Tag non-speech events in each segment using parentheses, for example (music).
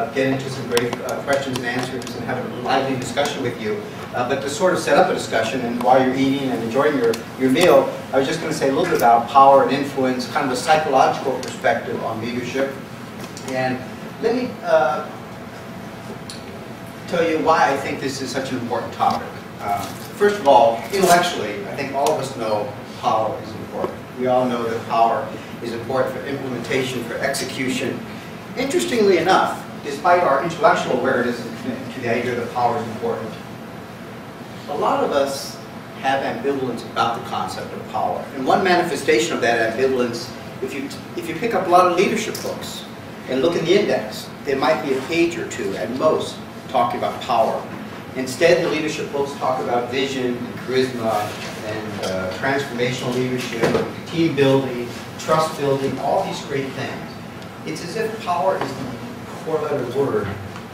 uh, get into some great uh, questions and answers and have a lively discussion with you. Uh, But to sort of set up a discussion, and while you're eating and enjoying your, your meal, I was just going to say a little bit about power and influence, kind of a psychological perspective on leadership. And let me uh, tell you why I think this is such an important topic. Um, First of all, intellectually, I think all of us know power is important. We all know that power is important for implementation, for execution. Interestingly enough, despite our intellectual awareness to the idea that power is important, a lot of us have ambivalence about the concept of power. And one manifestation of that ambivalence, if you, if you pick up a lot of leadership books and look in the index, there might be a page or two at most talking about power. Instead, the leadership books talk about vision and charisma and uh, transformational leadership, team building, trust building, all these great things. It's as if power is the four-letter word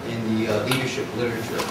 in the uh, leadership literature.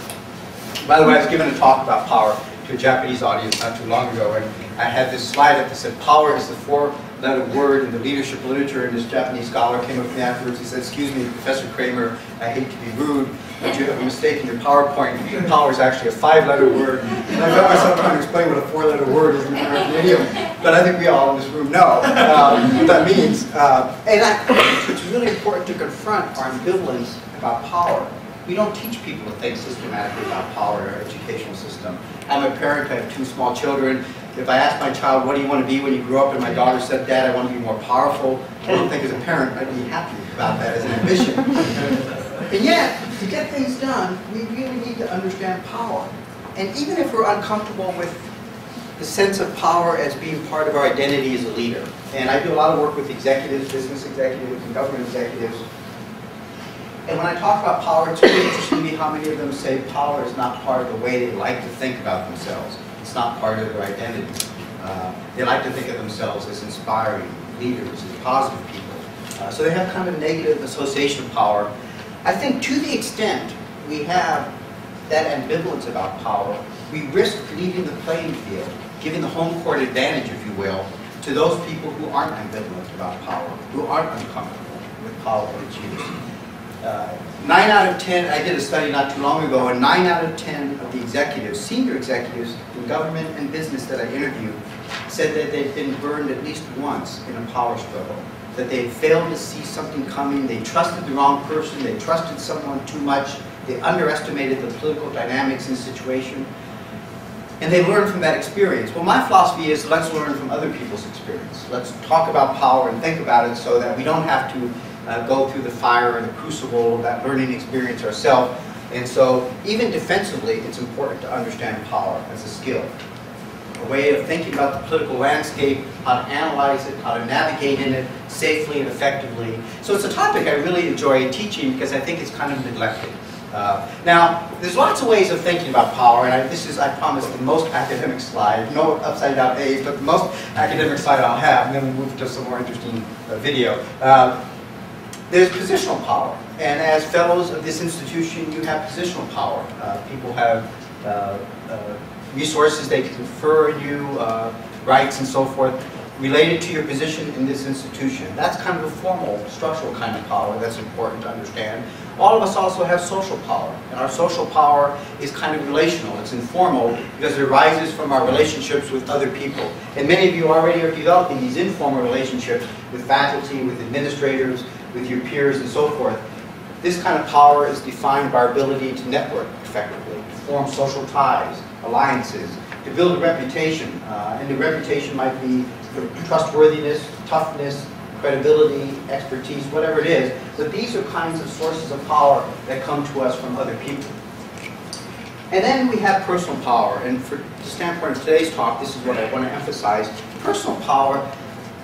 By the way, I was given a talk about power to a Japanese audience not too long ago, and I had this slide up that said, power is the four-letter word in the leadership literature, and this Japanese scholar came up to me afterwards, he said, excuse me, Professor Kramer, I hate to be rude, but you have a mistake in your PowerPoint. Power is actually a five-letter word. And I found myself trying to explain what a four-letter word is in American idiom, but I think we all in this room know um, what that means. Uh, and I, it's really important to confront our ambivalence about power. We don't teach people to think systematically about power in our educational system. I'm a parent, I have two small children. If I ask my child, what do you want to be when you grow up, and my daughter said, Dad, I want to be more powerful, I don't think as a parent I'd be happy about that as an ambition. And yet, to get things done, we really need to understand power. And even if we're uncomfortable with the sense of power as being part of our identity as a leader, and I do a lot of work with executives, business executives, and government executives, and when I talk about power, it's really interesting to me how many of them say power is not part of the way they like to think about themselves. It's not part of their identity. Uh, they like to think of themselves as inspiring leaders, as positive people. Uh, so they have kind of a negative association of power. I think to the extent we have that ambivalence about power, we risk leaving the playing field, giving the home court advantage, if you will, to those people who aren't ambivalent about power, who aren't uncomfortable with power and its use. Uh, nine out of 10, I did a study not too long ago, and nine out of 10 of the executives, senior executives in government and business that I interviewed, said that they'd been burned at least once in a power struggle, that they failed to see something coming, they trusted the wrong person, they trusted someone too much, they underestimated the political dynamics in the situation, and they learned from that experience. Well, my philosophy is let's learn from other people's experience. Let's talk about power and think about it so that we don't have to uh, go through the fire and the crucible of that learning experience ourselves. And so, even defensively, it's important to understand power as a skill. A way of thinking about the political landscape, how to analyze it, how to navigate in it safely and effectively. So it's a topic I really enjoy teaching because I think it's kind of neglected. Uh, now, there's lots of ways of thinking about power, and I, this is, I promise, the most academic slide. No upside down A's, but the most academic slide I'll have, and then we'll move to some more interesting uh, video. Uh, there's positional power, and as fellows of this institution, you have positional power. Uh, people have uh, uh, resources they confer on you, uh, rights and so forth, related to your position in this institution. That's kind of a formal, structural kind of power that's important to understand. All of us also have social power, and our social power is kind of relational. It's informal because it arises from our relationships with other people. And many of you already are developing these informal relationships with faculty, with administrators, with your peers, and so forth. This kind of power is defined by our ability to network effectively, to form social ties, alliances, to build a reputation. Uh, and the reputation might be trustworthiness, toughness, credibility, expertise, whatever it is. But these are kinds of sources of power that come to us from other people. And then we have personal power. And for the standpoint of today's talk, this is what I want to emphasize. Personal power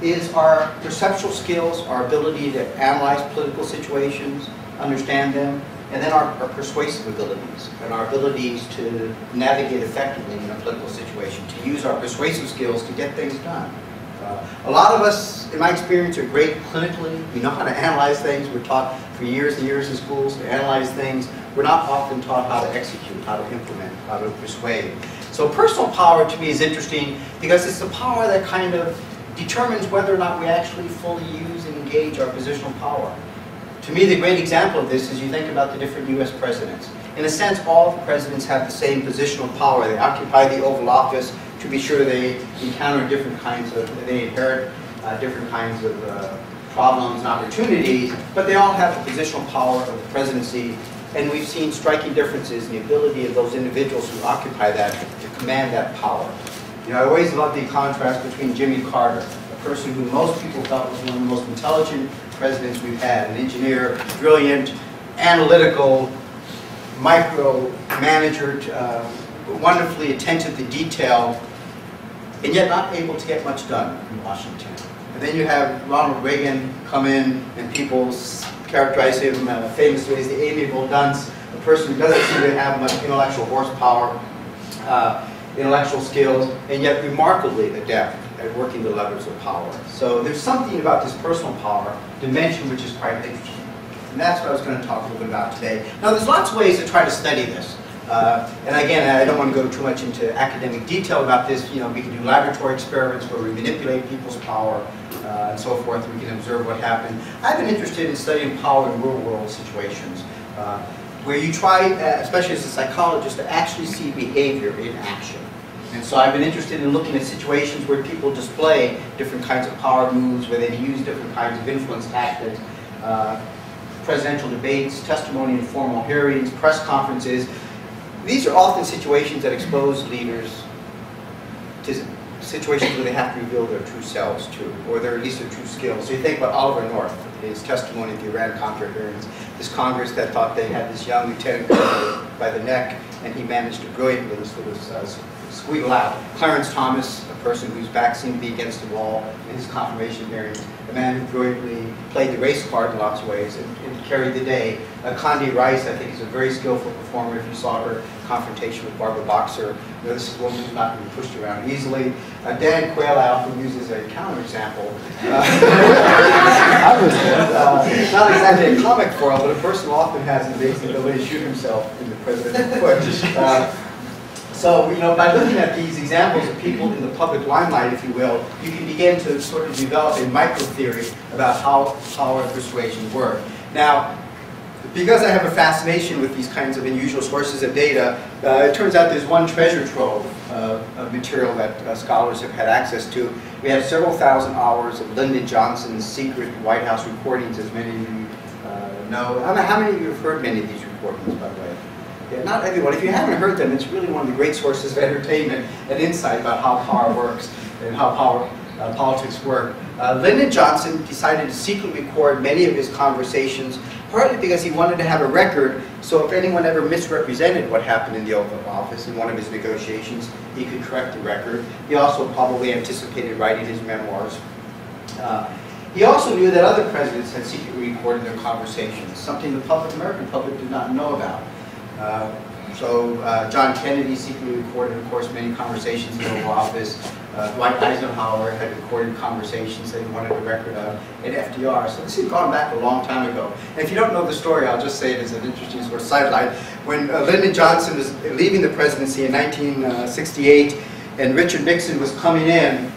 is our perceptual skills, our ability to analyze political situations, understand them, and then our, our, persuasive abilities and our abilities to navigate effectively in a political situation, to use our persuasive skills to get things done. Uh, a lot of us, in my experience, are great clinically. We know how to analyze things. We're taught for years and years in schools to analyze things. We're not often taught how to execute, how to implement, how to persuade. So personal power to me is interesting because it's the power that kind of determines whether or not we actually fully use and engage our positional power. To me, the great example of this is you think about the different U.S. presidents. In a sense, all the presidents have the same positional power. They occupy the Oval Office to be sure they encounter different kinds of, they inherit uh, different kinds of uh, problems and opportunities, but they all have the positional power of the presidency, and we've seen striking differences in the ability of those individuals who occupy that to command that power. You know, I always love the contrast between Jimmy Carter, a person who most people felt was one of the most intelligent presidents we've had, an engineer, brilliant, analytical, micro-manager, uh, wonderfully attentive to detail, and yet not able to get much done in Washington. And then you have Ronald Reagan come in, and people characterize him uh, famously as the amiable dunce, a person who doesn't seem to have much intellectual horsepower, uh, intellectual skills, and yet remarkably adept at working the levers of power. So there's something about this personal power dimension which is quite interesting. And that's what I was going to talk a little bit about today. Now there's lots of ways to try to study this. Uh, and again, I don't want to go too much into academic detail about this. You know, we can do laboratory experiments where we manipulate people's power uh, and so forth. We can observe what happened. I've been interested in studying power in real-world situations, uh, where you try, uh, especially as a psychologist, to actually see behavior in action. And so I've been interested in looking at situations where people display different kinds of power moves, where they use different kinds of influence tactics, uh, presidential debates, testimony in formal hearings, press conferences. These are often situations that expose leaders to situations where they have to reveal their true selves too, or their, at least their true skills. So you think about Oliver North, his testimony at the Iran-Contra hearings, this Congress that thought they had this young lieutenant (coughs) by the neck, and he managed to brilliantly sort of uh, squeal out. Clarence Thomas, a person whose back seemed to be against the wall in his confirmation hearing, a man who brilliantly played the race card in lots of ways and, and carried the day. Uh, Condi Rice, I think, is a very skillful performer. If you saw her confrontation with Barbara Boxer, you know, this is a woman who's not going to be pushed around easily. Uh, Dan Quayle I often uses a counterexample. Uh, (laughs) uh, not exactly a comic foil, but a person who often has an amazing ability to shoot himself in the president's foot. Uh, so, you know, by looking at these examples of people in the public limelight, if you will, you can begin to sort of develop a micro-theory about how power and persuasion work. Now, because I have a fascination with these kinds of unusual sources of data, uh, it turns out there's one treasure trove uh, of material that uh, scholars have had access to. We have several thousand hours of Lyndon Johnson's secret White House recordings, as many of you uh, know. How many of you have heard many of these recordings, by the way? Yeah, not everyone. If you haven't heard them, it's really one of the great sources of entertainment and insight about how power works and how power uh, politics work. Uh, Lyndon Johnson decided to secretly record many of his conversations, partly because he wanted to have a record, so if anyone ever misrepresented what happened in the Oval Office in one of his negotiations, he could correct the record. He also probably anticipated writing his memoirs. Uh, he also knew that other presidents had secretly recorded their conversations, something the public American public did not know about. Uh, so uh, John Kennedy secretly recorded, of course, many conversations in the Oval Office. Uh, Dwight Eisenhower had recorded conversations that he wanted a record of, and FDR. So this has gone back a long time ago. And if you don't know the story, I'll just say it as an interesting sort of sidelight. When uh, Lyndon Johnson was leaving the presidency in 1968, and Richard Nixon was coming in,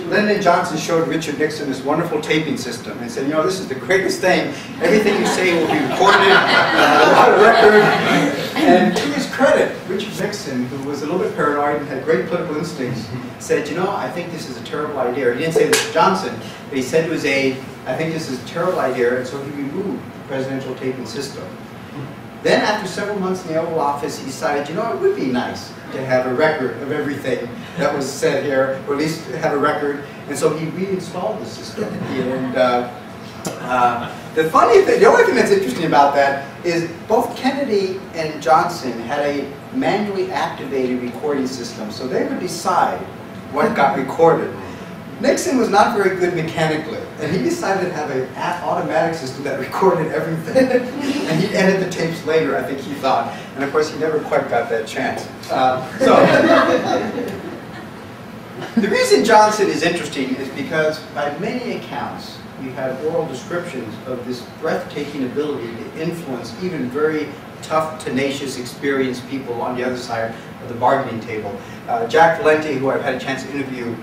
Lyndon Johnson showed Richard Nixon this wonderful taping system and said, you know, this is the greatest thing. Everything you say will be recorded uh, on record. And to his credit, Richard Nixon, who was a little bit paranoid and had great political instincts, said, you know, I think this is a terrible idea. He didn't say this to Johnson, but he said to his aide, I think this is a terrible idea, and so he removed the presidential taping system. Then after several months in the Oval Office, he decided, you know, it would be nice to have a record of everything that was said here, or at least have a record. And so he reinstalled the system. And uh, uh, the funny thing, the only thing that's interesting about that is both Kennedy and Johnson had a manually activated recording system, so they would decide what got recorded. Nixon was not very good mechanically, and he decided to have an automatic system that (laughs) recorded everything. and he'd edit the tapes later, I think he thought. And of course, he never quite got that chance. Uh, so, (laughs) the reason Johnson is interesting is because by many accounts, you have oral descriptions of this breathtaking ability to influence even very tough, tenacious, experienced people on the other side of the bargaining table. Uh, Jack Valenti, who I've had a chance to interview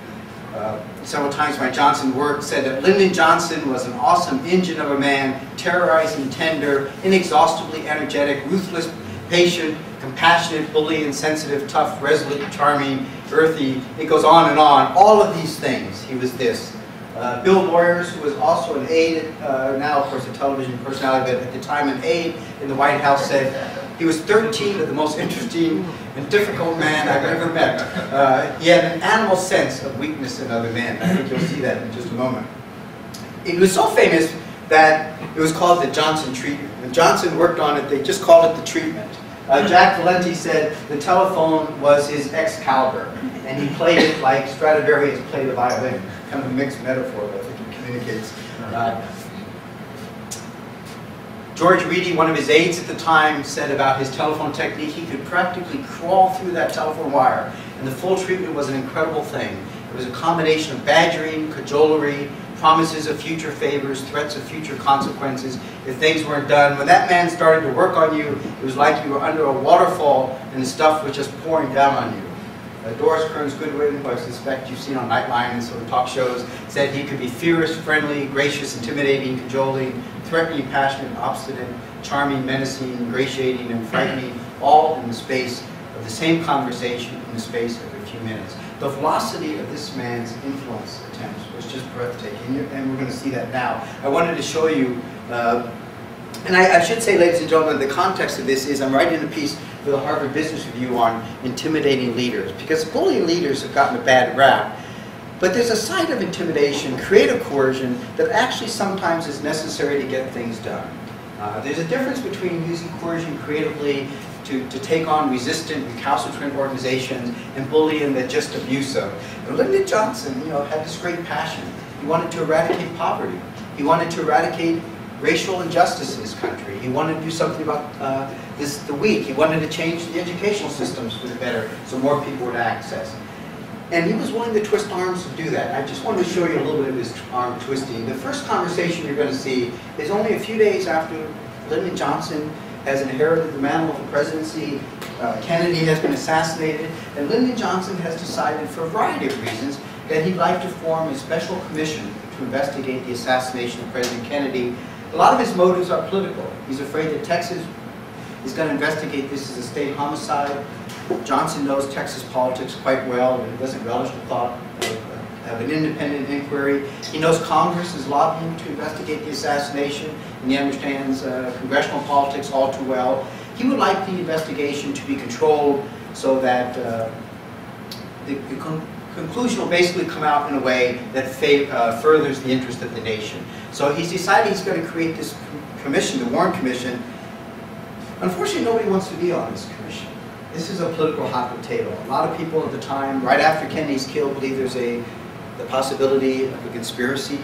uh, several times when Johnson worked, said that Lyndon Johnson was an awesome engine of a man, terrorizing, tender, inexhaustibly energetic, ruthless, patient, compassionate, bullying, sensitive, tough, resolute, charming, earthy. It goes on and on. All of these things, he was this. Uh, Bill Moyers, who was also an aide, uh, now of course a television personality, but at the time an aide in the White House, said he was 13 of the most interesting and difficult man I've ever met. Uh, he had an animal sense of weakness in other men. I think you'll see that in just a moment. He was so famous that it was called the Johnson treatment. When Johnson worked on it, they just called it the treatment. Uh, Jack Valenti said the telephone was his Excalibur, and he played it like Stradivarius played the violin kind of a mixed metaphor, but I think it communicates. Uh, George Reedy, one of his aides at the time, said about his telephone technique, he could practically crawl through that telephone wire, and the full treatment was an incredible thing. It was a combination of badgering, cajolery, promises of future favors, threats of future consequences if things weren't done. When that man started to work on you, it was like you were under a waterfall and the stuff was just pouring down on you. Uh, Doris Kearns Goodwin, who I suspect you've seen on Nightline and some talk shows, said he could be fierce, friendly, gracious, intimidating, cajoling, threatening, passionate, obstinate, charming, menacing, ingratiating, and frightening, all in the space of the same conversation in the space of a few minutes. The velocity of this man's influence attempts was just breathtaking, and we're going to see that now. I wanted to show you, uh, and I, I should say, ladies and gentlemen, the context of this is I'm writing a piece for the Harvard Business Review on intimidating leaders, because bullying leaders have gotten a bad rap. But there's a side of intimidation, creative coercion, that actually sometimes is necessary to get things done. Uh, there's a difference between using coercion creatively to, to take on resistant, recalcitrant organizations and bullying that just abusive. And Lyndon Johnson, you know, had this great passion. He wanted to eradicate poverty. He wanted to eradicate racial injustice in this country. He wanted to do something about uh, this, the weak. He wanted to change the educational systems for the better so more people would access. And he was willing to twist arms to do that. I just wanted to show you a little bit of his arm twisting. The first conversation you're going to see is only a few days after Lyndon Johnson has inherited the mantle of the presidency. Uh, Kennedy has been assassinated, and Lyndon Johnson has decided, for a variety of reasons, that he'd like to form a special commission to investigate the assassination of President Kennedy. A lot of his motives are political. He's afraid that Texas is going to investigate this as a state homicide. Johnson knows Texas politics quite well, and he doesn't relish the thought of, of an independent inquiry. He knows Congress is lobbying to investigate the assassination, and he understands uh, congressional politics all too well. He would like the investigation to be controlled so that uh, the, the con conclusion will basically come out in a way that uh, furthers the interest of the nation. So he's decided he's going to create this commission, the Warren Commission, Unfortunately, nobody wants to be on this commission. This is a political hot potato. A lot of people at the time, right after Kennedy's killed, believe there's a the possibility of a conspiracy.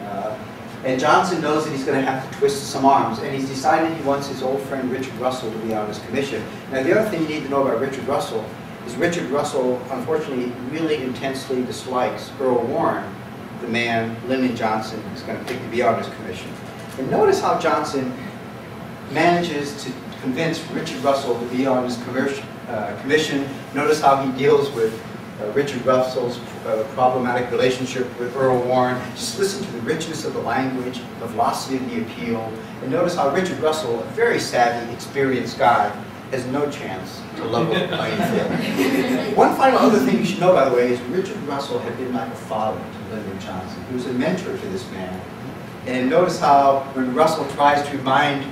Uh, and Johnson knows that he's going to have to twist some arms, and he's decided he wants his old friend Richard Russell to be on his commission. Now, the other thing you need to know about Richard Russell is Richard Russell, unfortunately, really intensely dislikes Earl Warren, the man Lyndon Johnson is going to pick to be on his commission. And notice how Johnson manages to convince Richard Russell to be on his uh, commission. Notice how he deals with uh, Richard Russell's uh, problematic relationship with Earl Warren. Just listen to the richness of the language, the velocity of the appeal, and notice how Richard Russell, a very savvy, experienced guy, has no chance to level the playing field. (laughs) One final other thing you should know, by the way, is Richard Russell had been like a father to Lyndon Johnson. He was a mentor to this man. And notice how when Russell tries to remind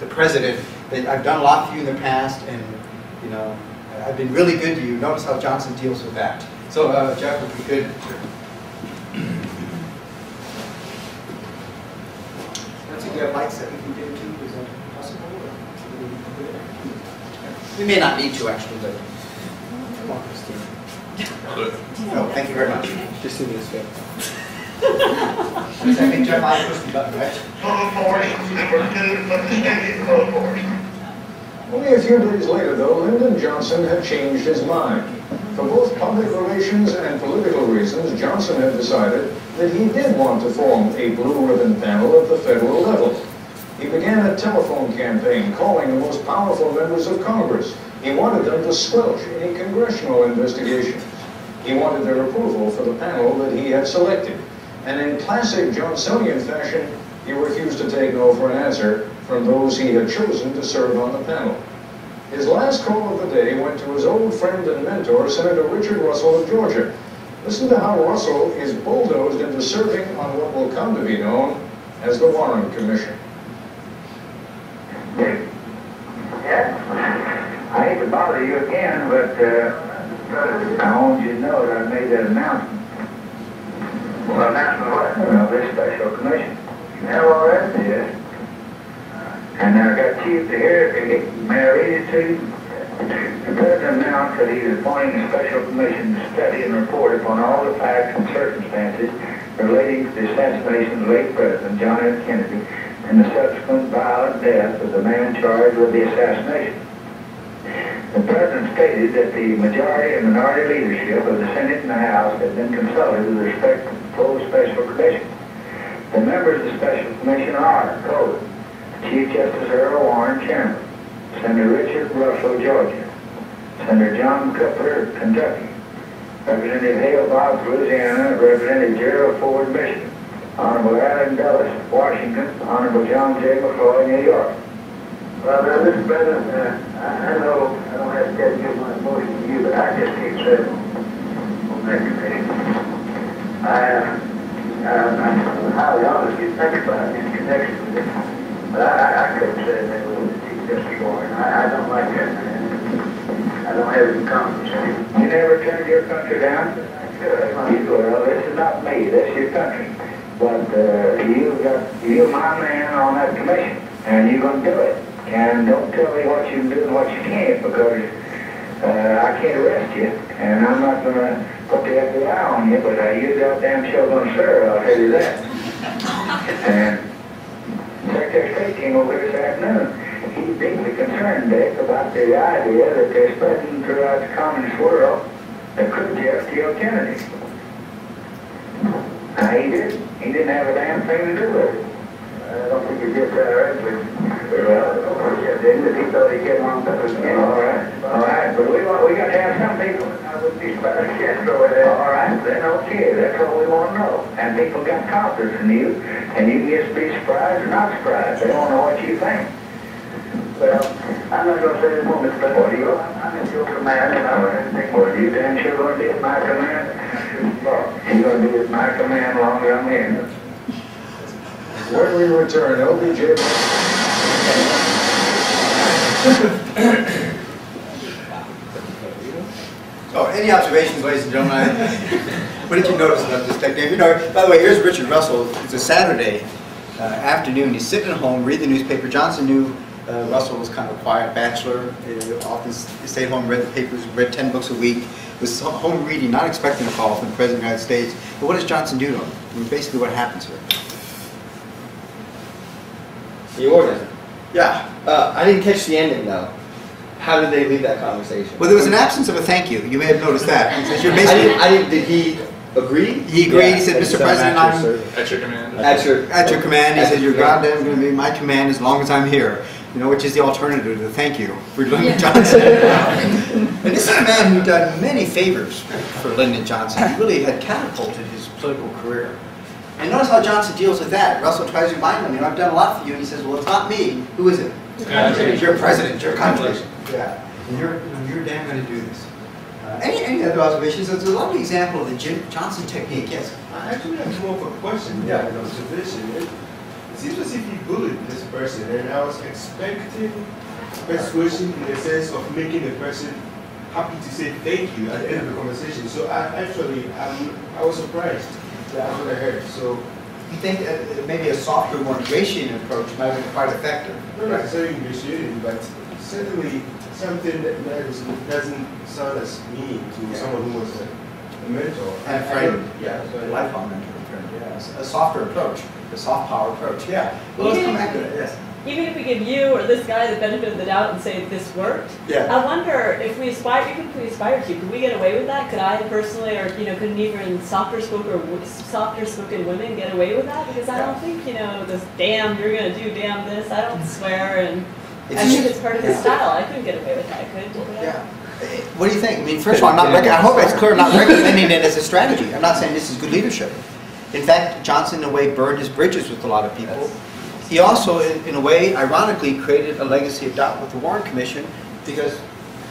the president that I've done a lot for you in the past, and you know, I've been really good to you. Notice how Johnson deals with that. So, uh, Jeff, if we could. You get lights that we can do too, is that possible? We may not need to actually, but Christine. No, thank you very much. Just do me this favor. I think Jeff, I pushed the button, right? Total force, number two, let the standing. Only a few days later, though, Lyndon Johnson had changed his mind. For both public relations and political reasons, Johnson had decided that he did want to form a blue ribbon panel at the federal level. He began a telephone campaign calling the most powerful members of Congress. He wanted them to squelch any congressional investigation. He wanted their approval for the panel that he had selected. And in classic Johnsonian fashion, he refused to take no for an answer from those he had chosen to serve on the panel. His last call of the day went to his old friend and mentor, Senator Richard Russell of Georgia. Listen to how Russell is bulldozed into serving on what will come to be known as the Warren Commission. Yeah, I hate to bother you again, but uh, I want you to know that I made that announcement. Well, announcement what? Well, this special commission. You have that? Yes. And I got Chief to hear it. May I read it to you? The President announced that he is appointing a special commission to study and report upon all the facts and circumstances relating to the assassination of late President John F. Kennedy and the subsequent violent death of the man charged with the assassination. The President stated that the majority and minority leadership of the Senate and the House had been consulted with respect to the proposed special commission. The members of the special commission are, quote, Chief Justice Earl Warren, Chairman, Senator Richard Russell, Georgia, Senator John Cooper, Kentucky, Representative Hale Boggs, Louisiana, Representative Gerald Ford, Michigan, Honorable Allen Dulles, Washington, Honorable John J. McCloy, New York. Well, now, Mr. President, uh, I, I know I don't have to dedicate my motion to you, but I just can't serve on that committee. I, uh, I'm highly honored you think about in connection with it, but I, I, couldn't say that with Chief Justice Warren. I, I don't like that man. I don't have any confidence. You never turned your country down? You, well, this is not me, this is your country. But, uh, you got, you're my man on that commission, and you're gonna do it. And don't tell me what you can do and what you can't, because, uh, I can't arrest you, and I'm not gonna put the FBI on you, but, uh, you goddamn sure gonna serve, I'll tell you that. And Secretary of State came over this afternoon. He's deeply concerned, Dick, about the idea that they're spreading throughout the communist world that Khrushchev killed Kennedy. Now, he did. He didn't have a damn thing to do with it. I don't think he did that right, but, All right, all right, but we want, we got to have some people. I wouldn't be surprised, yes, go ahead. All right, then okay, that's all we want to know. And people got confidence in you, and you just be surprised or not surprised. They don't know what you think. Well, I'm not gonna say this more, Mr. What do you- I'm in your command, and I'm gonna think Well, you damn sure gonna be at my command. You're gonna be at my command long as I'm here. When we return, LBJ. So, any observations, ladies and gentlemen? What did you notice about this technique? You know, by the way, here's Richard Russell. It's a Saturday uh, afternoon. He's sitting at home, reading the newspaper. Johnson knew uh, Russell was kind of a quiet bachelor. Uh, often stayed home, read the papers, read 10 books a week. Was home reading, not expecting a call from the President of the United States. But what does Johnson do to him? I mean, basically, what happens here? The order. Yeah. Uh, I didn't catch the ending though. How did they leave that conversation? Well, there was an absence of a thank you. You may have noticed that. Because (laughs) you're I didn't, I didn't, did he agree? he agreed. He said, Mr. so President, at I'm, your. At your command. At your. At your command, he At said, your you're goddamn gonna be my command as long as I'm here. You know, which is the alternative to thank you for Lyndon Johnson. (laughs) And this is a man who done many favors for Lyndon Johnson. He really had catapulted his political career. And notice how Johnson deals with that. Russell tries to remind him, you know, I've done a lot for you. And he says, well, it's not me. Who is it? It's your president, your country. Yeah. And you're, you're damn gonna do this. Uh, Any, any other observations? It's a lovely example of the Jim Johnson technique, yes. I actually have more of a question than an observation. It, it seems as if he bullied this person, and I was expecting persuasion in the sense of making the person happy to say thank you at the end of the conversation. So I actually, I'm, I was surprised. That's what I heard. So You think that maybe a softer, more ingratiating approach might have been quite effective? not necessarily ingratiating, but certainly something that doesn't, doesn't sound as mean to Yeah. someone who was a, a mentor. And a friend. Yeah. so A lifelong mentor yeah. A softer approach, a soft power approach, yeah. Well, let's come back to that, yes. Even if we give you or this guy the benefit of the doubt and say this worked, Yeah. I wonder if we aspire, even if we aspire to, could we get away with that? Could I personally, or you know, could even softer spoken, softer spoken women get away with that? Because I don't think you know this. Damn, you're gonna do damn this. I don't swear, and It's I a- think it's part of his yeah. style. I couldn't get away with that. Could, could I? Yeah. What do you think? I mean, first of all, I'm not, rec- I hope it's clear, I'm not recommending it as a strategy. I'm not saying this is good leadership. In fact, Johnson, in a way, burned his bridges with a lot of people. He also, in in a way, ironically, created a legacy of doubt with the Warren Commission because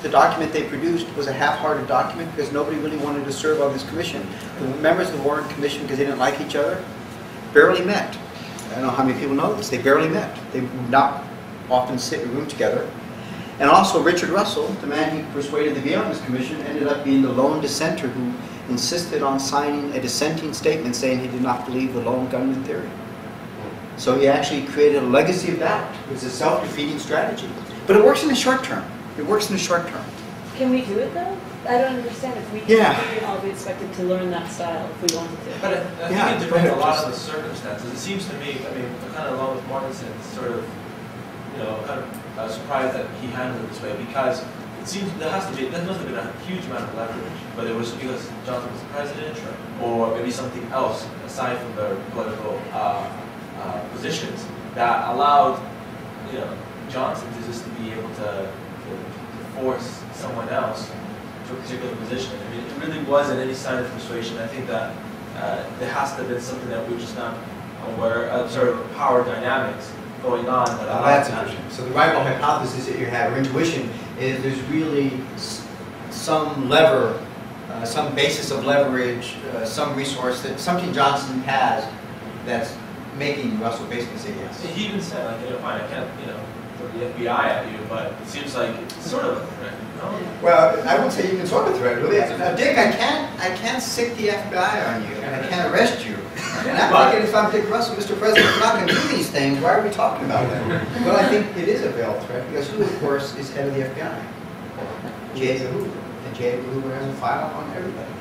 the document they produced was a half-hearted document because nobody really wanted to serve on this commission. The members of the Warren Commission, because they didn't like each other, barely met. I don't know how many people know this, they barely met. They would not often sit in a room together. And also Richard Russell, the man he persuaded on this commission, ended up being the lone dissenter who insisted on signing a dissenting statement saying he did not believe the lone gunman theory. So he actually created a legacy of doubt. It was a self-defeating strategy. But it works in the short term. It works in the short term. Can we do it though? I don't understand if we Yeah. can all be expected to learn that style if we wanted to. But I, I Yeah, think it depends a lot just- on the circumstances. It seems to me, I mean, kind of along with Mortensen, sort of, you know, kind of uh, surprised that he handled it this way because it seems there has to be, there must have been a huge amount of leverage, whether it was because Johnson was president or maybe something else aside from the political uh, uh, positions that allowed, you know, Johnson to just to be able to, to, to force someone else to a particular position. I mean, it really wasn't any sign of persuasion. I think that uh, there has to have been something that we're just not aware of, sort of power dynamics going on. That allowed that's interesting. So the rival hypothesis that you have, or intuition, is there's really some lever, uh, some basis of leverage, uh, some resource that something Johnson has that's making Russell basically say yes. He even said, like, you know, fine, I can't, you know, throw the FBI at you, but it seems like it's sort of a threat, you know? Well, I would say you can sort of threat, really. Now, Dick, I can't, I can't sic the FBI on you, and I can't arrest you. (laughs) And I'm thinking if I'm Dick Russell, Mr. President, we're not gonna do these things, why are we talking about that? Well, I think it is a veiled threat, because who, of course, is head of the FBI? J. Edgar Hoover, and J. Edgar Hoover has a file on everybody.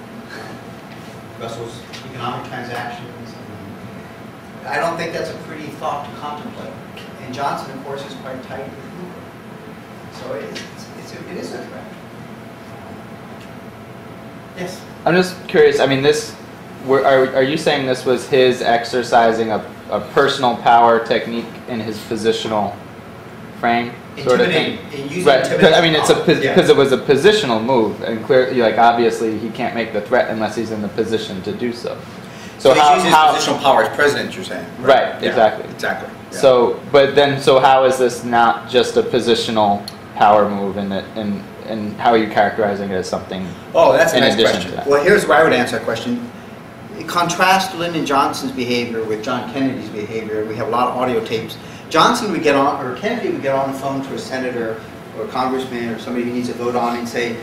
Russell's economic transactions. I don't think that's a pretty thought to contemplate. And Johnson, of course, is quite tight with Hoover. So it's, it's, a- it is a threat. Yes? I'm just curious. I mean, this. Were, are, are you saying this was his exercising a, a personal power technique in his positional frame, sort of thing? Intimidating, in using Right. 'cause, I mean, it's a power. Yeah. because it was a positional move, and clearly, like obviously, he can't make the threat unless he's in the position to do so. So he's how, using how positional power as president, you're saying? Right, Yeah, exactly. Exactly. yeah. So, but then, so how is this not just a positional power move, and and and how are you characterizing it as something? Oh, that's a in nice question. that. Well, here's where I would answer that question. Contrast Lyndon Johnson's behavior with John Kennedy's behavior. We have a lot of audio tapes. Johnson would get on, or Kennedy would get on the phone to a senator or a congressman or somebody who needs to vote on and say,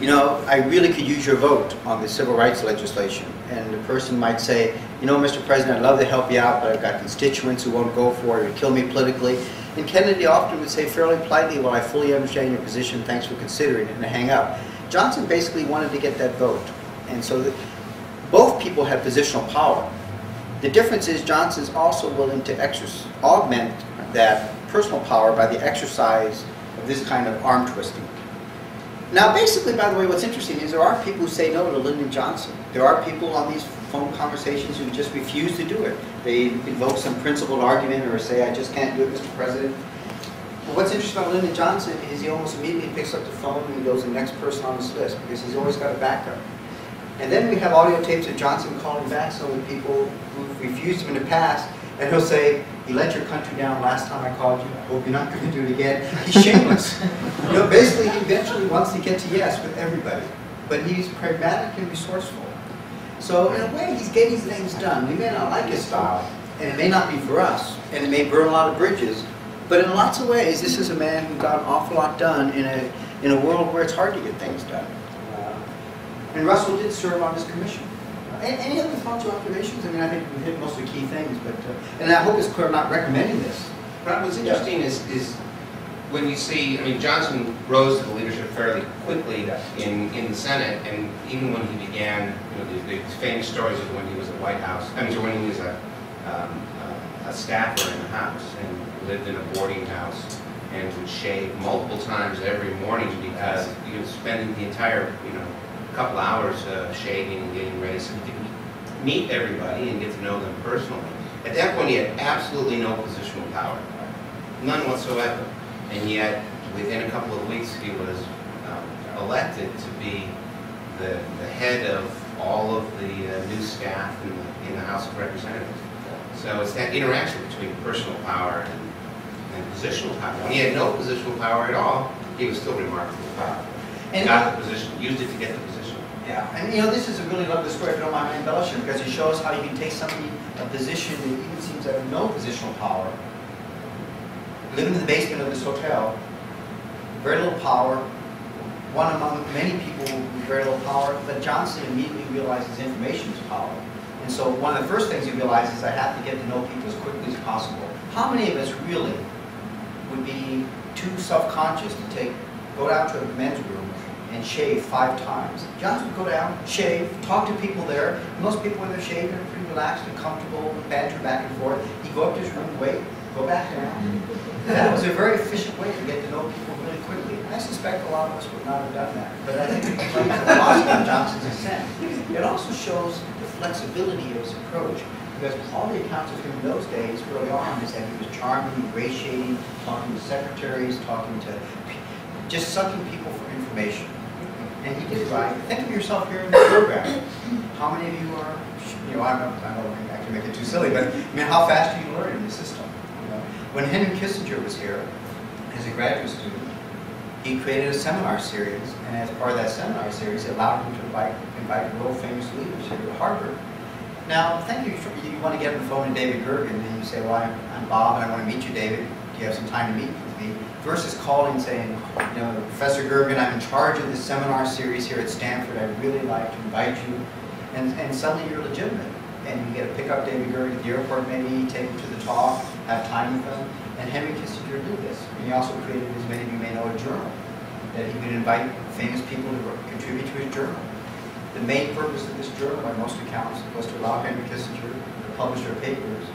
you know, I really could use your vote on the civil rights legislation. And the person might say, you know, Mr. President, I'd love to help you out, but I've got constituents who won't go for it or kill me politically. And Kennedy often would say fairly politely, well, I fully understand your position, thanks for considering it, and hang up. Johnson basically wanted to get that vote. And so the, both people have positional power. The difference is Johnson's also willing to augment that personal power by the exercise this kind of arm twisting. Now, basically, by the way, what's interesting is there are people who say no to Lyndon Johnson. There are people on these phone conversations who just refuse to do it. They invoke some principled argument or say, I just can't do it, Mr. President. But what's interesting about Lyndon Johnson is he almost immediately picks up the phone and goes to the next person on his list because he's always got a backup. And then we have audio tapes of Johnson calling back some of the people who've refused him in the past, and he'll say, "You let your country down last time I called you. I hope you're not going to do it again." He's shameless. (laughs) you know, basically, he eventually wants to get to yes with everybody, but he's pragmatic and resourceful. So in a way, he's getting things done. We may not like his style, and it may not be for us, and it may burn a lot of bridges, but in lots of ways, this is a man who got an awful lot done in a in a world where it's hard to get things done. And Russell did serve on his commission. Any other thoughts or observations? I mean, I think we've hit most of the key things, but, uh, and I hope it's clear I'm not recommending this. But what's interesting is, is when you see, I mean, Johnson rose to the leadership fairly quickly in, in the Senate, and even when he began, you know, the, the famous stories of when he was at White House, I mean, so when he was a, um, a- a staffer in the House and lived in a boarding house and would shave multiple times every morning because he was spending the entire, you know, couple hours uh, shaving and getting ready so he could meet everybody and get to know them personally. At that point, he had absolutely no positional power, none whatsoever. And yet, within a couple of weeks, he was um, elected to be the, the head of all of the uh, new staff in the, in the House of Representatives. So it's that interaction between personal power and, and positional power. When he had no positional power at all, he was still remarkably powerful. And- Got the position, used it to get the position. Yeah, and you know, this is a really lovely story, if you don't mind me embellishing, because it shows how you can take somebody, a position that even seems to have no positional power, living in the basement of this hotel, very little power, one among many people with very little power, but Johnson immediately realizes information is power. And so one of the first things he realizes is I have to get to know people as quickly as possible. How many of us really would be too self-conscious to take, go down to a men's room and shave five times? Johnson would go down, shave, talk to people there. Most people when they're shaving are pretty relaxed and comfortable, banter back and forth. He'd go up to his room, wait, go back down. That was a very efficient way to get to know people really quickly. I suspect a lot of us would not have done that, but I think it explains a lot about Johnson's ascent. It also shows the flexibility of his approach, because all the accounts of him in those days early on is that he was charming, ingratiating, talking to secretaries, talking to, just sucking people for information. And he did right. Think of yourself here in the program. How many of you are, you know, I'm, I don't I can make it too silly, but I mean, how fast do you learn in the system? You know? When Henry Kissinger was here, as a graduate student, he created a seminar series, and as part of that seminar series, it allowed him to invite, invite world famous leaders here to Harvard. Now, thank you, you want to get on the phone to David Gergen, and you say, well, I'm, I'm Bob, and I want to meet you, David. Do you have some time to meet me? Versus calling saying, you know, Professor Gergen, I'm in charge of this seminar series here at Stanford. I'd really like to invite you. And, and suddenly you're legitimate. And you get to pick up David Gergen at the airport maybe, take him to the talk, have time with him. And Henry Kissinger did this. And he also created, as many of you may know, a journal that he would invite famous people to contribute to his journal. The main purpose of this journal, by most accounts, was to allow Henry Kissinger to publish their papers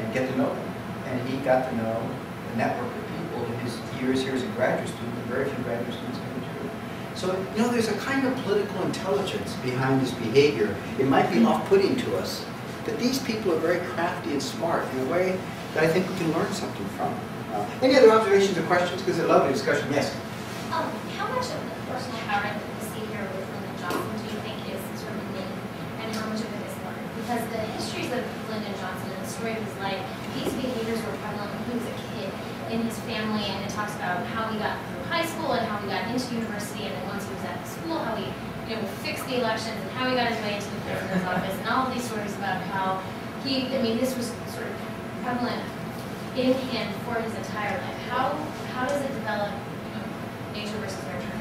and get to know them. And he got to know the network in his years here as a graduate student, that very few graduate students can do. So, you know, there's a kind of political intelligence behind his behavior. It might be off-putting to us, but these people are very crafty and smart in a way that I think we can learn something from. Uh, any other observations or questions? Because it's a lovely discussion. Yes? Um, how much of the personal power that we see here with Lyndon Johnson do you think is sort of innate, and how much of it is learned? Because the histories of Lyndon Johnson and the story of his life, these behaviors were prevalent when he was a kid in his family, and it talks about how he got through high school and how he got into university, and then once he was at the school, how he, you know, fixed the elections and how he got his way into the president's (laughs) office, and all of these stories about how he, I mean, this was sort of prevalent in him for his entire life. How how does it develop nature versus nurture?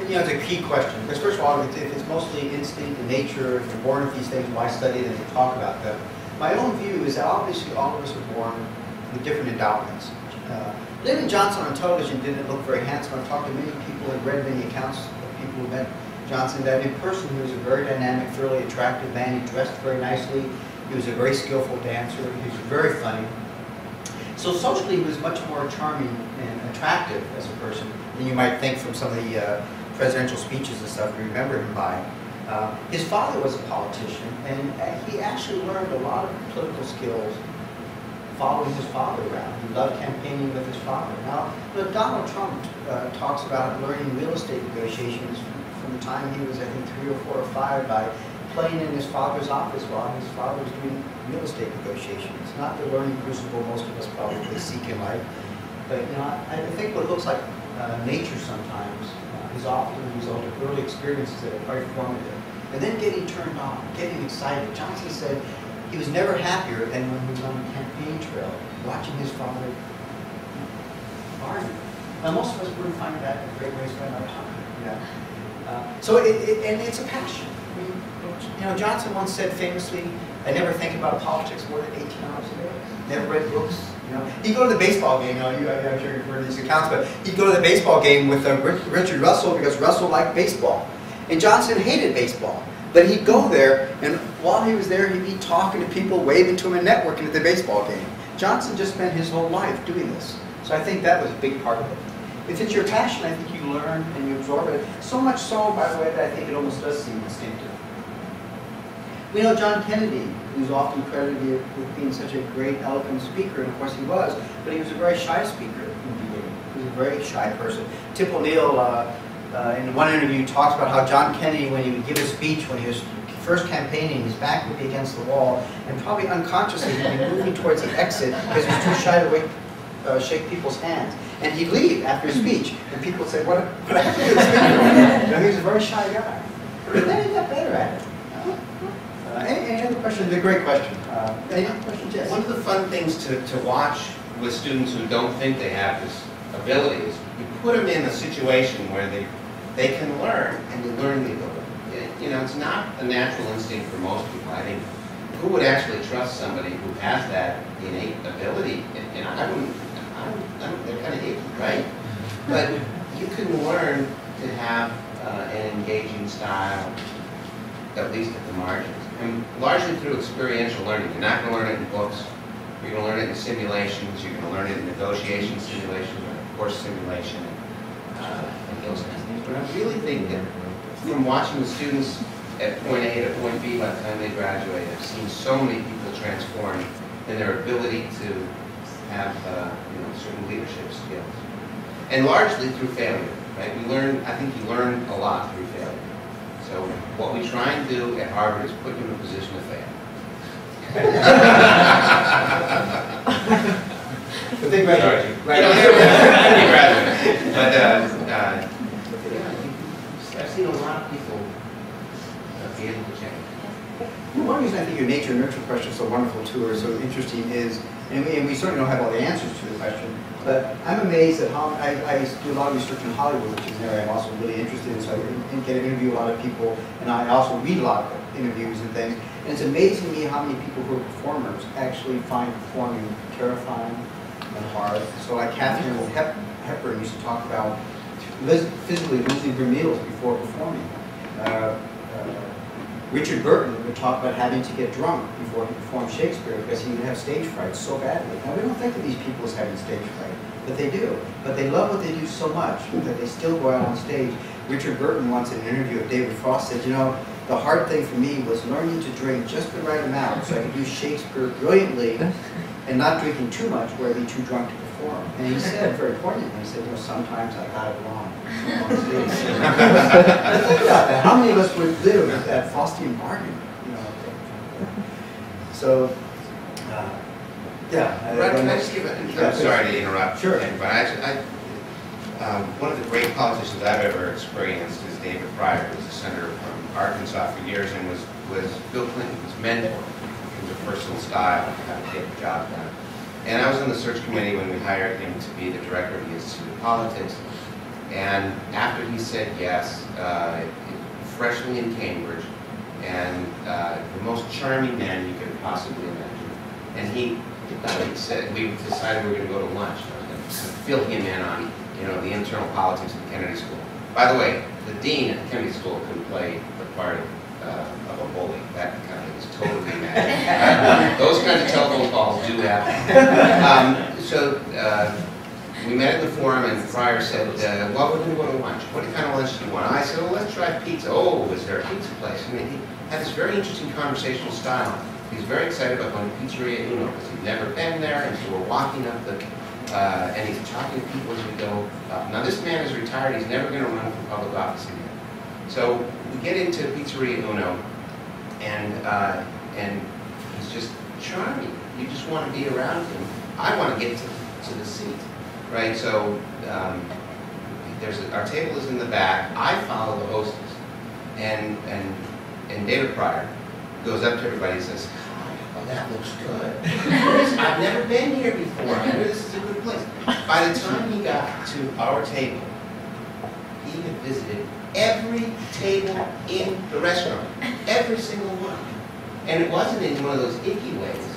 And, you know, it's a key question, because first of all, if it's, if it's mostly instinct and nature, if you're born with these things, why study them and talk about them? My own view is that obviously all of us are born with different endowments. Uh, Lyndon Johnson on television didn't look very handsome. I've talked to many people and read many accounts of people who met Johnson, that in person he was a very dynamic, fairly attractive man. He dressed very nicely. He was a very skillful dancer. He was very funny. So socially, he was much more charming and attractive as a person than you might think from some of the uh, presidential speeches and stuff you remember him by. Uh, his father was a politician, and uh, he actually learned a lot of political skills following his father around. He loved campaigning with his father. Now, but Donald Trump uh, talks about learning real estate negotiations from, from the time he was, I think, three or four or five by playing in his father's office while his father was doing real estate negotiations. Not the learning crucible most of us probably seek in life, but you know, I, I think what looks like uh, nature sometimes uh, is often the result of early experiences that are quite formative. And then getting turned on, getting excited. Johnson said he was never happier than when he was on the campaign trail, watching his father argue. Now, most of us wouldn't find that a great way to spend our time. Know? uh, so, it, it, and it's a passion. I mean, you know, Johnson once said famously, I never think about politics more than 18 hours a day. Never read books. You know, he'd go to the baseball game. You know, you, I'm sure you've heard these accounts, but he'd go to the baseball game with uh, Richard Russell because Russell liked baseball, and Johnson hated baseball. But he'd go there, and while he was there, he'd be talking to people, waving to them, and networking at the baseball game. Johnson just spent his whole life doing this. So I think that was a big part of it. If it's your passion, I think you learn and you absorb it. So much so, by the way, that I think it almost does seem instinctive. We know John Kennedy, who's often credited with being such a great, eloquent speaker, and of course he was, but he was a very shy speaker in the beginning. He was a very shy person. Tip O'Neill uh, uh, in one interview, talks about how John Kennedy, when he would give a speech, when he was first campaigning, his back would be against the wall, and probably unconsciously he'd be moving towards the exit because he was too shy to wake, uh, shake people's hands. And he'd leave after his speech, and people would say, what, what happened to the speaker? You know, he was a very shy guy. But then he got better at it. Uh, any, any other questions? They're great question. Uh, any other questions? Yes. One of the fun things to, to watch with students who don't think they have this ability is you put them in a situation where they, they can learn, and they learn the ability. It- You know, it's not a natural instinct for most people. I think, who would actually trust somebody who has that innate ability? And I wouldn't, I don't, they're kind of icky, right? But you can learn to have uh, an engaging style, at least at the margins, and largely through experiential learning. You're not going to learn it in books. You're going to learn it in simulations. You're going to learn it in negotiation simulations or course simulation uh, and those kinds But I really think that from watching the students at point A to point B by the time they graduate, I've seen so many people transform in their ability to have uh, you know certain leadership skills, and largely through failure. Right? We learn. I think you learn a lot through failure. So what we try and do at Harvard is put you in a position to fail. (laughs) But they graduate. (laughs) You know, (laughs) they graduate. But, uh, uh, yeah, I've seen a lot of people uh, be able to change. Well, One reason I think your nature nurture question is so wonderful too, or so interesting is, and we, and we certainly don't have all the answers to the question, but I'm amazed at how, I, I do a lot of research in Hollywood, which is an area I'm also really interested in, so I get to interview a lot of people, and I also read a lot of interviews and things, and it's amazing to me how many people who are performers actually find performing terrifying and hard. So like Katharine Hep- Hepburn used to talk about physically losing her meals before performing. Uh, Richard Burton would talk about having to get drunk before he performed Shakespeare because he would have stage fright so badly. Now, we don't think of these people as having stage fright, but they do. But they love what they do so much that they still go out on stage. Richard Burton once in an interview with David Frost said, you know, the hard thing for me was learning to drink just the right amount so I could do Shakespeare brilliantly and not drinking too much where I'd be too drunk to perform. And he said very poignantly, he said, you know, sometimes I got it wrong. (laughs) But think about that. How many of us would live with that Faustian bargain? You know? So, uh, yeah. I- Brad, can I I- just give a, Yeah, I'm sorry to interrupt. Sure. Ken, But I actually, I, um, one of the great politicians I've ever experienced is David Pryor, who was a senator from Arkansas for years and was, was Bill Clinton's mentor in terms of personal style, and how to get the job done. And I was on the search committee when we hired him to be the director of the Institute of Politics. And after he said yes, uh, freshly in Cambridge, and uh, the most charming man you could possibly imagine. And he, uh, said, we decided we were going to go to lunch. I was going to fill him in on, you know, the internal politics of the Kennedy School. By the way, the dean at the Kennedy School could play the part of, uh, of a bully. That Those kinds of telephone calls do happen. Um, so uh, we met at the forum, and Pryor said, uh, "Well, we're to go to lunch. What kind of lunch do you want?" I said, "Well, let's try pizza." Oh, is there a pizza place? And he had this very interesting conversational style. He's very excited about going to Pizzeria Uno because he'd never been there, and so we're walking up the, uh, and he's talking to people as we go up. Now, this man is retired. He's never going to run for public office again. So we get into Pizzeria Uno, and uh, and he's just charming. You just want to be around him. I want to get to, to the seat, right? So um, there's a, our table is in the back. I follow the hostess, and and and David Pryor goes up to everybody and says, "Hi, oh, that looks good. (laughs) I've never been here before. I know this is a good place." By the time he got to our table, he had visited every table in the restaurant, every single one. And it wasn't in one of those icky ways.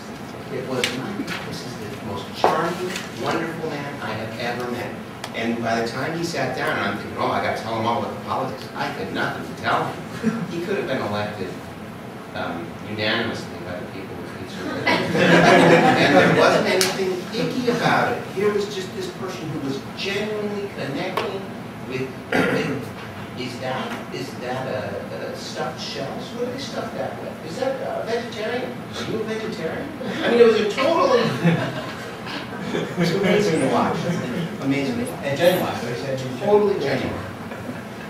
It was, this is the most charming, wonderful man I have ever met. And by the time he sat down, I'm thinking, oh, I got to tell him all about the politics. I had nothing to tell him. He could have been elected um, unanimously by the people of Pizza. and there wasn't anything icky about it. Here was just this person who was genuinely connecting with, with is that, is that a, a stuffed shells? What are they stuffed that with? Is that uh, vegetarian? Are you a vegetarian? I mean, it was a totally, it was amazing to watch. Amazing. And genuine, so said, totally genuine.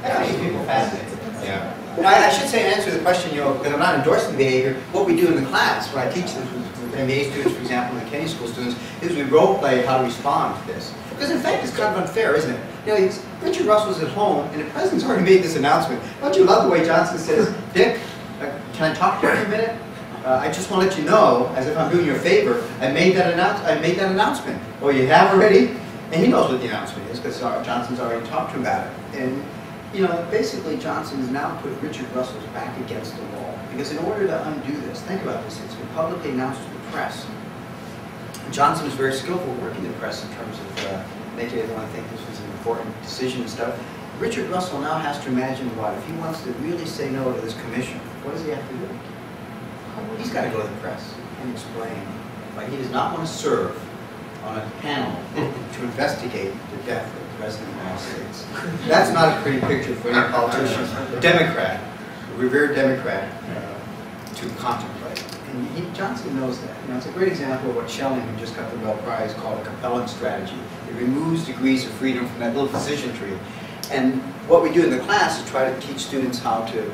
That makes people fascinated. Yeah. I, I should say, answer the question, you know, because I'm not endorsing the behavior, what we do in the class, when I teach with MBA students, for example, and Kennedy School students, is we role play how to respond to this. Because in fact, it's kind of unfair, isn't it? You know, Richard Russell's at home, and the president's already made this announcement. Don't you love the way Johnson says, Dick, uh, can I talk to you for a minute? Uh, I just want to let you know, as if I'm doing you a favor, I made that announce, I made that announcement. Well, you have already, and he knows what the announcement is, because Johnson's already talked to him about it. And you know, basically Johnson has now put Richard Russell's back against the wall. Because in order to undo this, think about this, it's been publicly announced to the press. Johnson was very skillful working the press in terms of uh, making everyone think this was important decision and stuff. Richard Russell now has to imagine what, if he wants to really say no to this commission, what does he have to do? He's got to go to the press and explain why he does not want to serve on a panel (laughs) to investigate the death of the President of the United States. That's not a pretty picture for any politician, a Democrat, a revered Democrat, uh, to contemplate. And he, Johnson knows that. You know, it's a great example of what Schelling, who just got the Nobel Prize, called a compelling strategy. It removes degrees of freedom from that little decision tree. And what we do in the class is try to teach students how to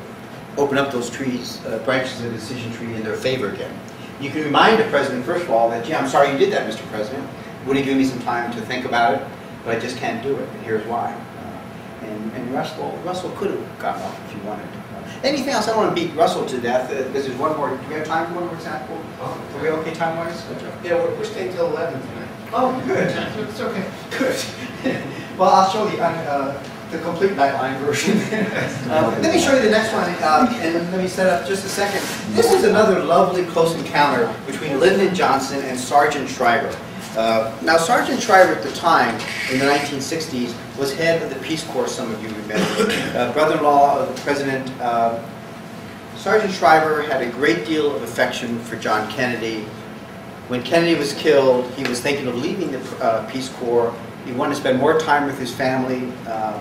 open up those trees, uh, branches of the decision tree in their favor again. You can remind the president, first of all, that, gee, I'm sorry you did that, Mr. President. Would you give me some time to think about it? But I just can't do it, and here's why. Uh, and, and Russell, Russell could have gotten off if he wanted. Uh, anything else? I don't want to beat Russell to death. Uh, this is one more. Do we have time for one more example? Are we okay time-wise? Yeah, we're, we're staying till eleven tonight. Oh, good. It's okay. Good. (laughs) well, I'll show you uh, the complete nightline version. (laughs) uh, let me show you the next one, uh, and let me set up just a second. This is another lovely close encounter between Lyndon Johnson and Sargent Shriver. Uh, now, Sargent Shriver at the time, in the 1960s, was head of the Peace Corps, some of you remember. Uh, brother-in-law of the President. Uh, Sargent Shriver had a great deal of affection for John Kennedy. When Kennedy was killed, he was thinking of leaving the uh, Peace Corps. He wanted to spend more time with his family, uh,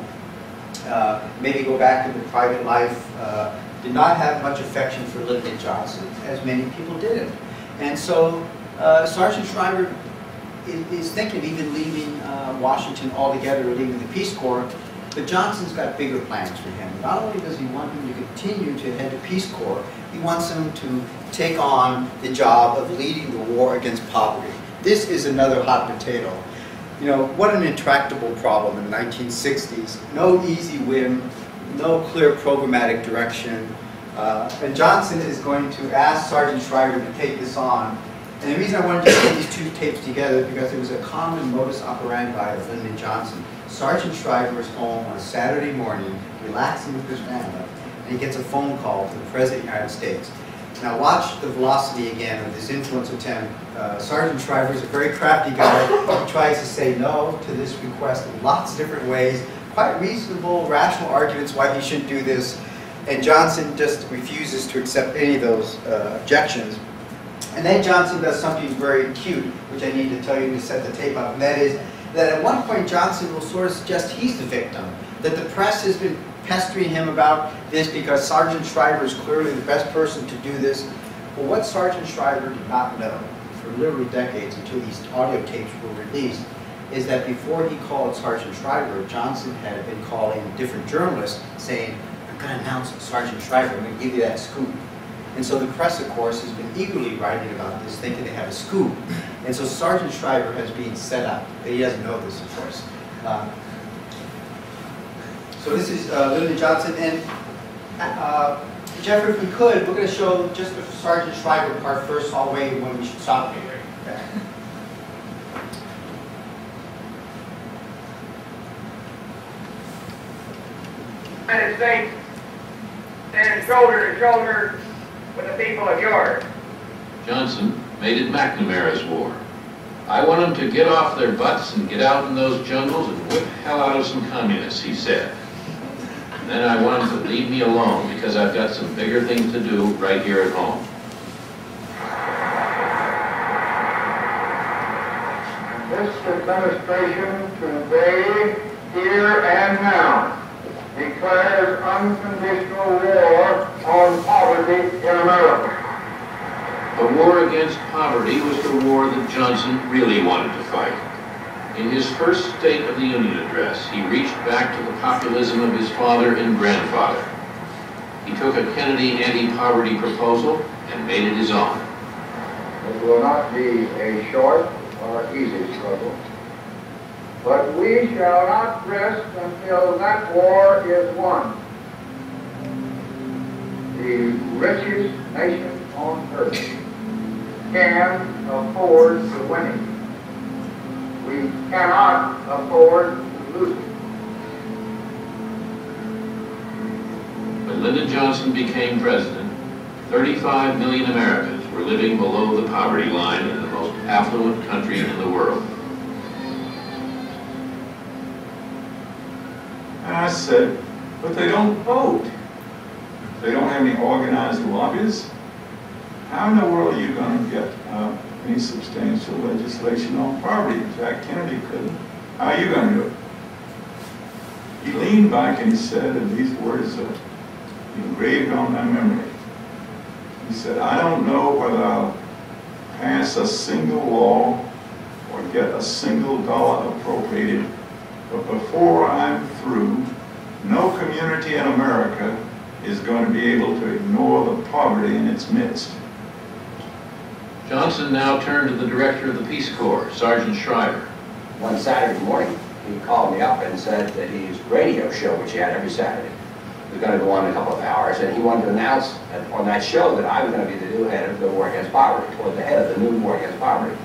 uh, maybe go back into private life. Uh, did not have much affection for Lyndon Johnson, as many people didn't. And so uh, Sargent Shriver is, is thinking of even leaving Washington altogether leaving the Peace Corps. But Johnson's got bigger plans for him. Not only does he want him to continue to head the Peace Corps, he wants him to take on the job of leading the war against poverty. This is another hot potato. You know, what an intractable problem in the 1960s. No easy win, no clear programmatic direction. Uh, and Johnson is going to ask Sargent Shriver to take this on. And the reason I wanted to put these two tapes together because it was a common modus operandi of Lyndon Johnson. Sargent Shriver is home on a Saturday morning, relaxing with his family, and he gets a phone call from the President of the United States. Now watch the velocity again of this influence attempt. Uh, Sargent Shriver is a very crafty guy. He tries to say no to this request in lots of different ways, quite reasonable, rational arguments why he shouldn't do this. And Johnson just refuses to accept any of those uh, objections. And then Johnson does something very cute, which I need to tell you to set the tape up, and that is that at one point Johnson will sort of suggest he's the victim, that the press has been pestering him about this because Sargent Shriver is clearly the best person to do this. But what Sargent Shriver did not know for literally decades until these audio tapes were released is that before he called Sargent Shriver, Johnson had been calling different journalists saying, I'm going to announce Sargent Shriver, I'm going to give you that scoop. And so the press, of course, has been eagerly writing about this, thinking they have a scoop. And so Sargent Shriver has been set up. He doesn't know this, of course. Um, so this is uh, Lyndon Johnson. And uh, Jeffrey, if we could, we're going to show just the Sargent Shriver part first, all the way when we should stop here. Okay. United States stands shoulder to shoulder with the people of yours. Johnson made it McNamara's war. I want them to get off their butts and get out in those jungles and whip hell out of some communists, he said. And then I want them to leave me alone because I've got some bigger things to do right here at home. This administration today, here and now, declares unconditional war on poverty in America. The war against poverty was the war that Johnson really wanted to fight. In his first State of the Union address, he reached back to the populism of his father and grandfather. He took a Kennedy anti-poverty proposal and made it his own. It will not be a short or easy struggle, but we shall not rest until that war is won. The richest nation on earth can afford to win it. We cannot afford to lose it. When Lyndon Johnson became president, 35 million Americans were living below the poverty line in the most affluent country in the world. And I said, but they don't vote. They don't have any organized lobbyists. How in the world are you going to get uh, any substantial legislation on poverty? Jack Kennedy couldn't. How are you going to do it? He leaned back and he said, and these words are engraved on my memory. He said, I don't know whether I'll pass a single law or get a single dollar appropriated, but before I'm through, no community in America is going to be able to ignore the poverty in its midst. Johnson now turned to the director of the Peace Corps, Sargent Shriver. One Saturday morning, he called me up and said that his radio show, which he had every Saturday, was going to go on a couple of hours, and he wanted to announce on that show that I was going to be the new head of the war against poverty, or the head of the new war against poverty.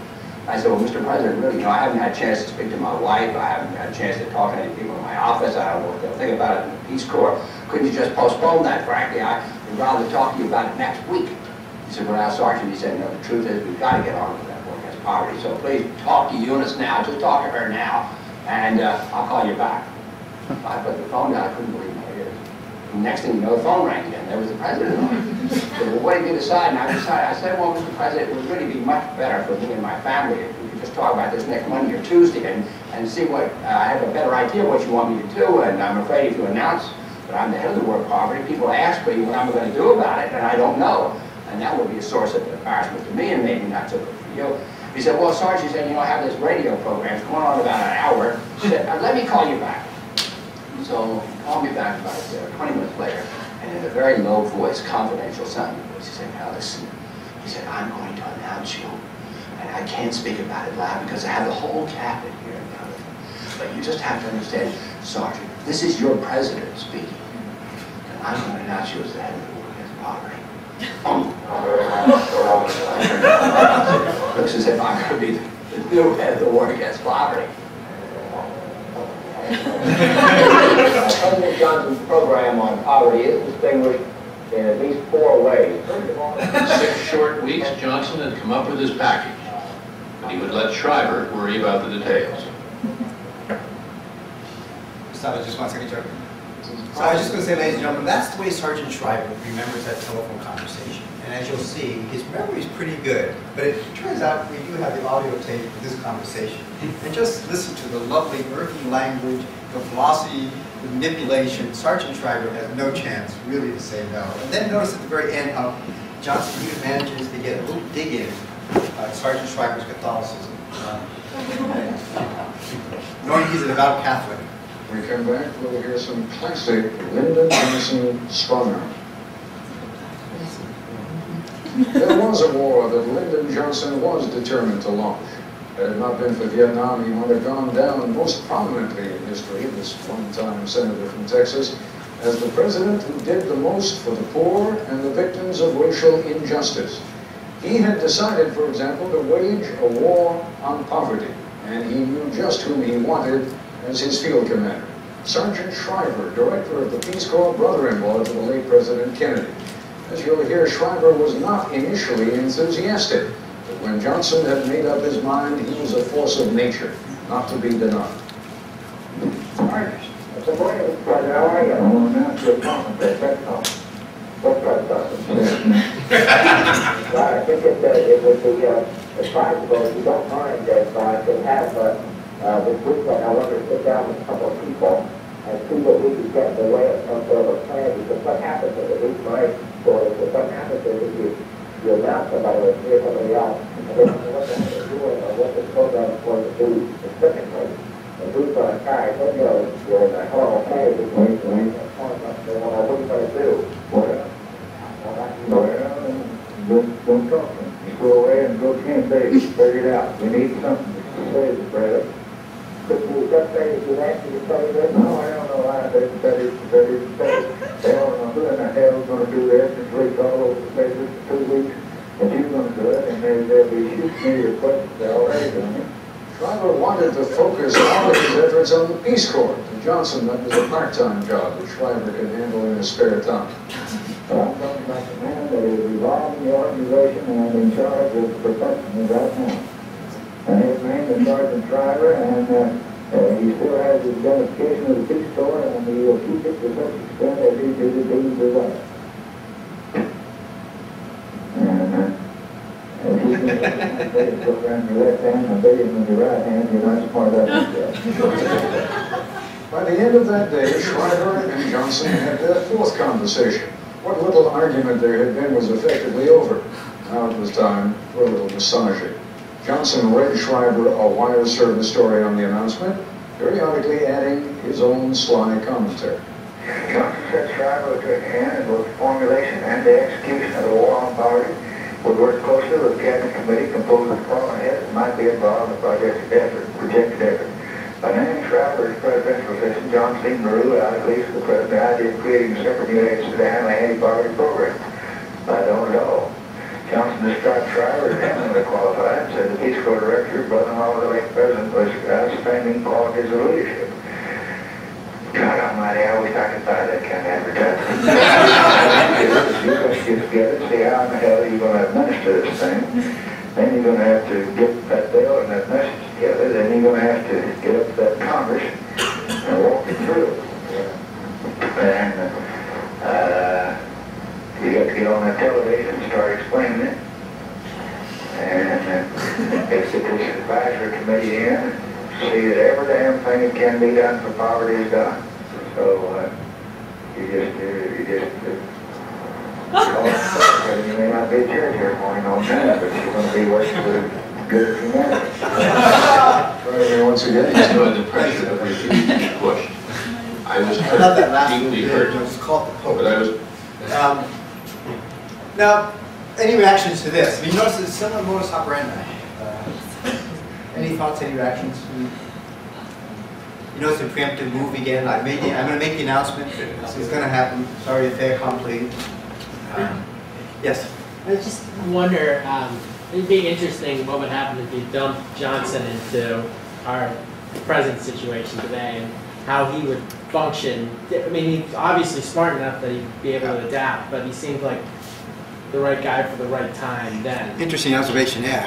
I said, well, Mr. President, really, you know, I haven't had a chance to speak to my wife. I haven't had a chance to talk to any people in my office. I don't know what they'll think about it in the Peace Corps. Couldn't you just postpone that? Frankly, I would rather talk to you about it next week. Said, well, now, Sargent, he said, no, the truth is we've got to get on with that war against poverty. So please talk to Eunice now. Just talk to her now, and uh, I'll call you back. I put the phone down. I couldn't believe my ears. And next thing you know, the phone rang again. There was the president on it. So, well, what did you decide? And I decided, I said, well, Mr. President, it would really be much better for me and my family if we could just talk about this next Monday or Tuesday and, and see what, uh, I have a better idea of what you want me to do. And I'm afraid if you announce that I'm the head of the of poverty, people ask me what I'm going to do about it, and I don't know. And that would be a source of embarrassment to me and maybe not so good for you. He said, well, Sargent, he said, you know, I have this radio program. It's going on about an hour. He said, uh, let me call you back. So he called me back about uh, 20 minutes later, and in a very low voice, confidential sounding voice, he said, now listen, he said, I'm going to announce you, and I can't speak about it loud because I have the whole cabinet here me. But you just have to understand, Sargent, this is your president speaking, and I'm going to announce you as the head of the against poverty. Looks as if I'm going to be the new head of the war against poverty. President Johnson's program on poverty is distinguished in at least four ways. First of all, In six short weeks, Johnson had come up with his package, but he would let Shriver worry about the details. Stop it just one second, Joe. So I was just going to say, ladies and gentlemen, that's the way Sargent Shriver remembers that telephone conversation. And as you'll see, his memory is pretty good. But it turns out we do have the audio tape of this conversation. And just listen to the lovely earthy language, the velocity, the manipulation. Sargent Shriver has no chance really to say no. And then notice at the very end how Johnson even manages to get a little dig in uh, Sargent Shriver's Catholicism. Uh, (laughs) knowing he's a devout Catholic. We come back, we'll hear some classic Lyndon Johnson strong. There was a war that Lyndon Johnson was determined to launch. Had it not been for Vietnam, he might have gone down most prominently in history, this one-time senator from Texas, as the president who did the most for the poor and the victims of racial injustice. He had decided, for example, to wage a war on poverty, and he knew just whom he wanted as his field commander. Sargent Shriver, director of the Peace Corps, brother-in-law to the late President Kennedy. As you'll hear, Shriver was not initially enthusiastic, but when Johnson had made up his mind, he was a force of nature, not to be denied. Sargent, good morning, President. How are you? I want to announce your appointment to press conference. What press (laughs) conference? Well, I think it, uh, it would be uh, advisable, if you don't mind, if I could have uh, uh, this weekend, I want to sit down with a couple of people and see what we could get in the way of some sort of a plan, because what happens at least my story, is what happens is if you, you announce somebody or hear somebody else, and they don't know what they're doing or what this program is going to do specifically, a guy, what goes, where the whole pay is going to end up, what are we gonna do? Well, well, don't, talk to. Just go away and go campaign, figure it out. We need something to say to Brad. But we've got things to actually say that, no, I don't know, that is, that is, that is. They don't who in the hell's gonna do this, and sleep all over the place for two weeks, and you're gonna do it, and they, they'll be shooting me with questions they already it. Shriver wanted to focus all of his efforts on the Peace Corps. To Johnson, that was a part-time job that Shriver could handle in his spare time. I'm talking about the man that is revolving the organization and in charge of the profession right now. And his name is Sargent Shriver, and uh, uh, he still has his identification of the Corps, and he'll keep it to such extent as he do the deeds of program in your left hand and obey him your right hand, you're not smart. By the end of that day, Shriver and Johnson had their fourth conversation. What little argument there had been was effectively over. Now it was time for a little massaging. Johnson read Shriver a wire service story on the announcement, periodically adding his own sly commentary. Johnson said Shriver took a hand in both formulation and the execution of the war on poverty, would work closely with the cabinet committee composed of department heads that might be involved in the project's effort, projected effort. By naming Shriver as presidential position, John seemed to out, at least the present, the idea of creating a separate agency to handle the anti-poverty program. I don't all. Johnson described Shriver as eminently qualified and said the Peace Corps director, the late president, was outstanding qualities of leadership. God almighty, I wish I could buy that kind of advertising. (laughs) you guys get together and see how in the hell you're going to administer this thing. Then you're going to have to get that bill and that message together. Then you're going to have to get up to that Congress and walk it through. And uh, you got to get on that television and start explaining it. And uh, (laughs) it's get this advisory committee in and see that every damn thing that can be done for poverty is done. So uh, you just, uh, you just, uh, you may not be a church every morning all the time, but you're going to be working for the good of humanity. Shriver, (laughs) once again, You know, the president refused to be pushed. I was I love that hurt, last one, deeply it hurt, was called the Pope. but I was Um, Now, any reactions to this? I mean, you notice it's similar modus operandi. Uh, Any thoughts, any reactions? You notice the preemptive move again, I made the, I'm gonna make the announcement, it's it's gonna happen, sorry if they're complete. Um, Yes? I just wonder, um, it'd be interesting what would happen if you dumped Johnson into our present situation today and how he would function. I mean, he's obviously smart enough that he'd be able to adapt, but he seems like the right guy for the right time then. Interesting observation, yeah.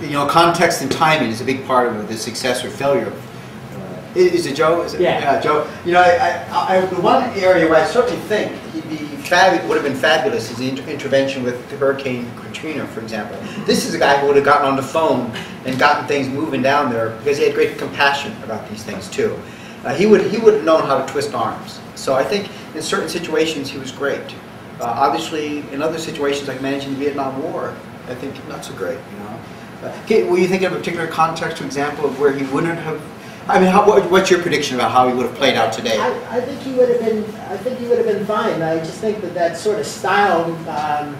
(laughs) You know, context and timing is a big part of the success or failure. I- Is it Joe? Is it? Yeah. Joe. You know, I, I, I, the one area where I certainly think he'd be fab, would have been fabulous is the inter- intervention with Hurricane Katrina, for example. This is a guy who would have gotten on the phone and gotten things moving down there because he had great compassion about these things too. Uh, he would he would have known how to twist arms. So I think in certain situations he was great. Uh, obviously, in other situations like managing the Vietnam War, I think not so great. You know, uh, were you thinking of a particular context or example of where he wouldn't have? I mean, how, what, what's your prediction about how he would have played out today? I, I think he would have been. I think he would have been fine. I just think that that sort of style. Um,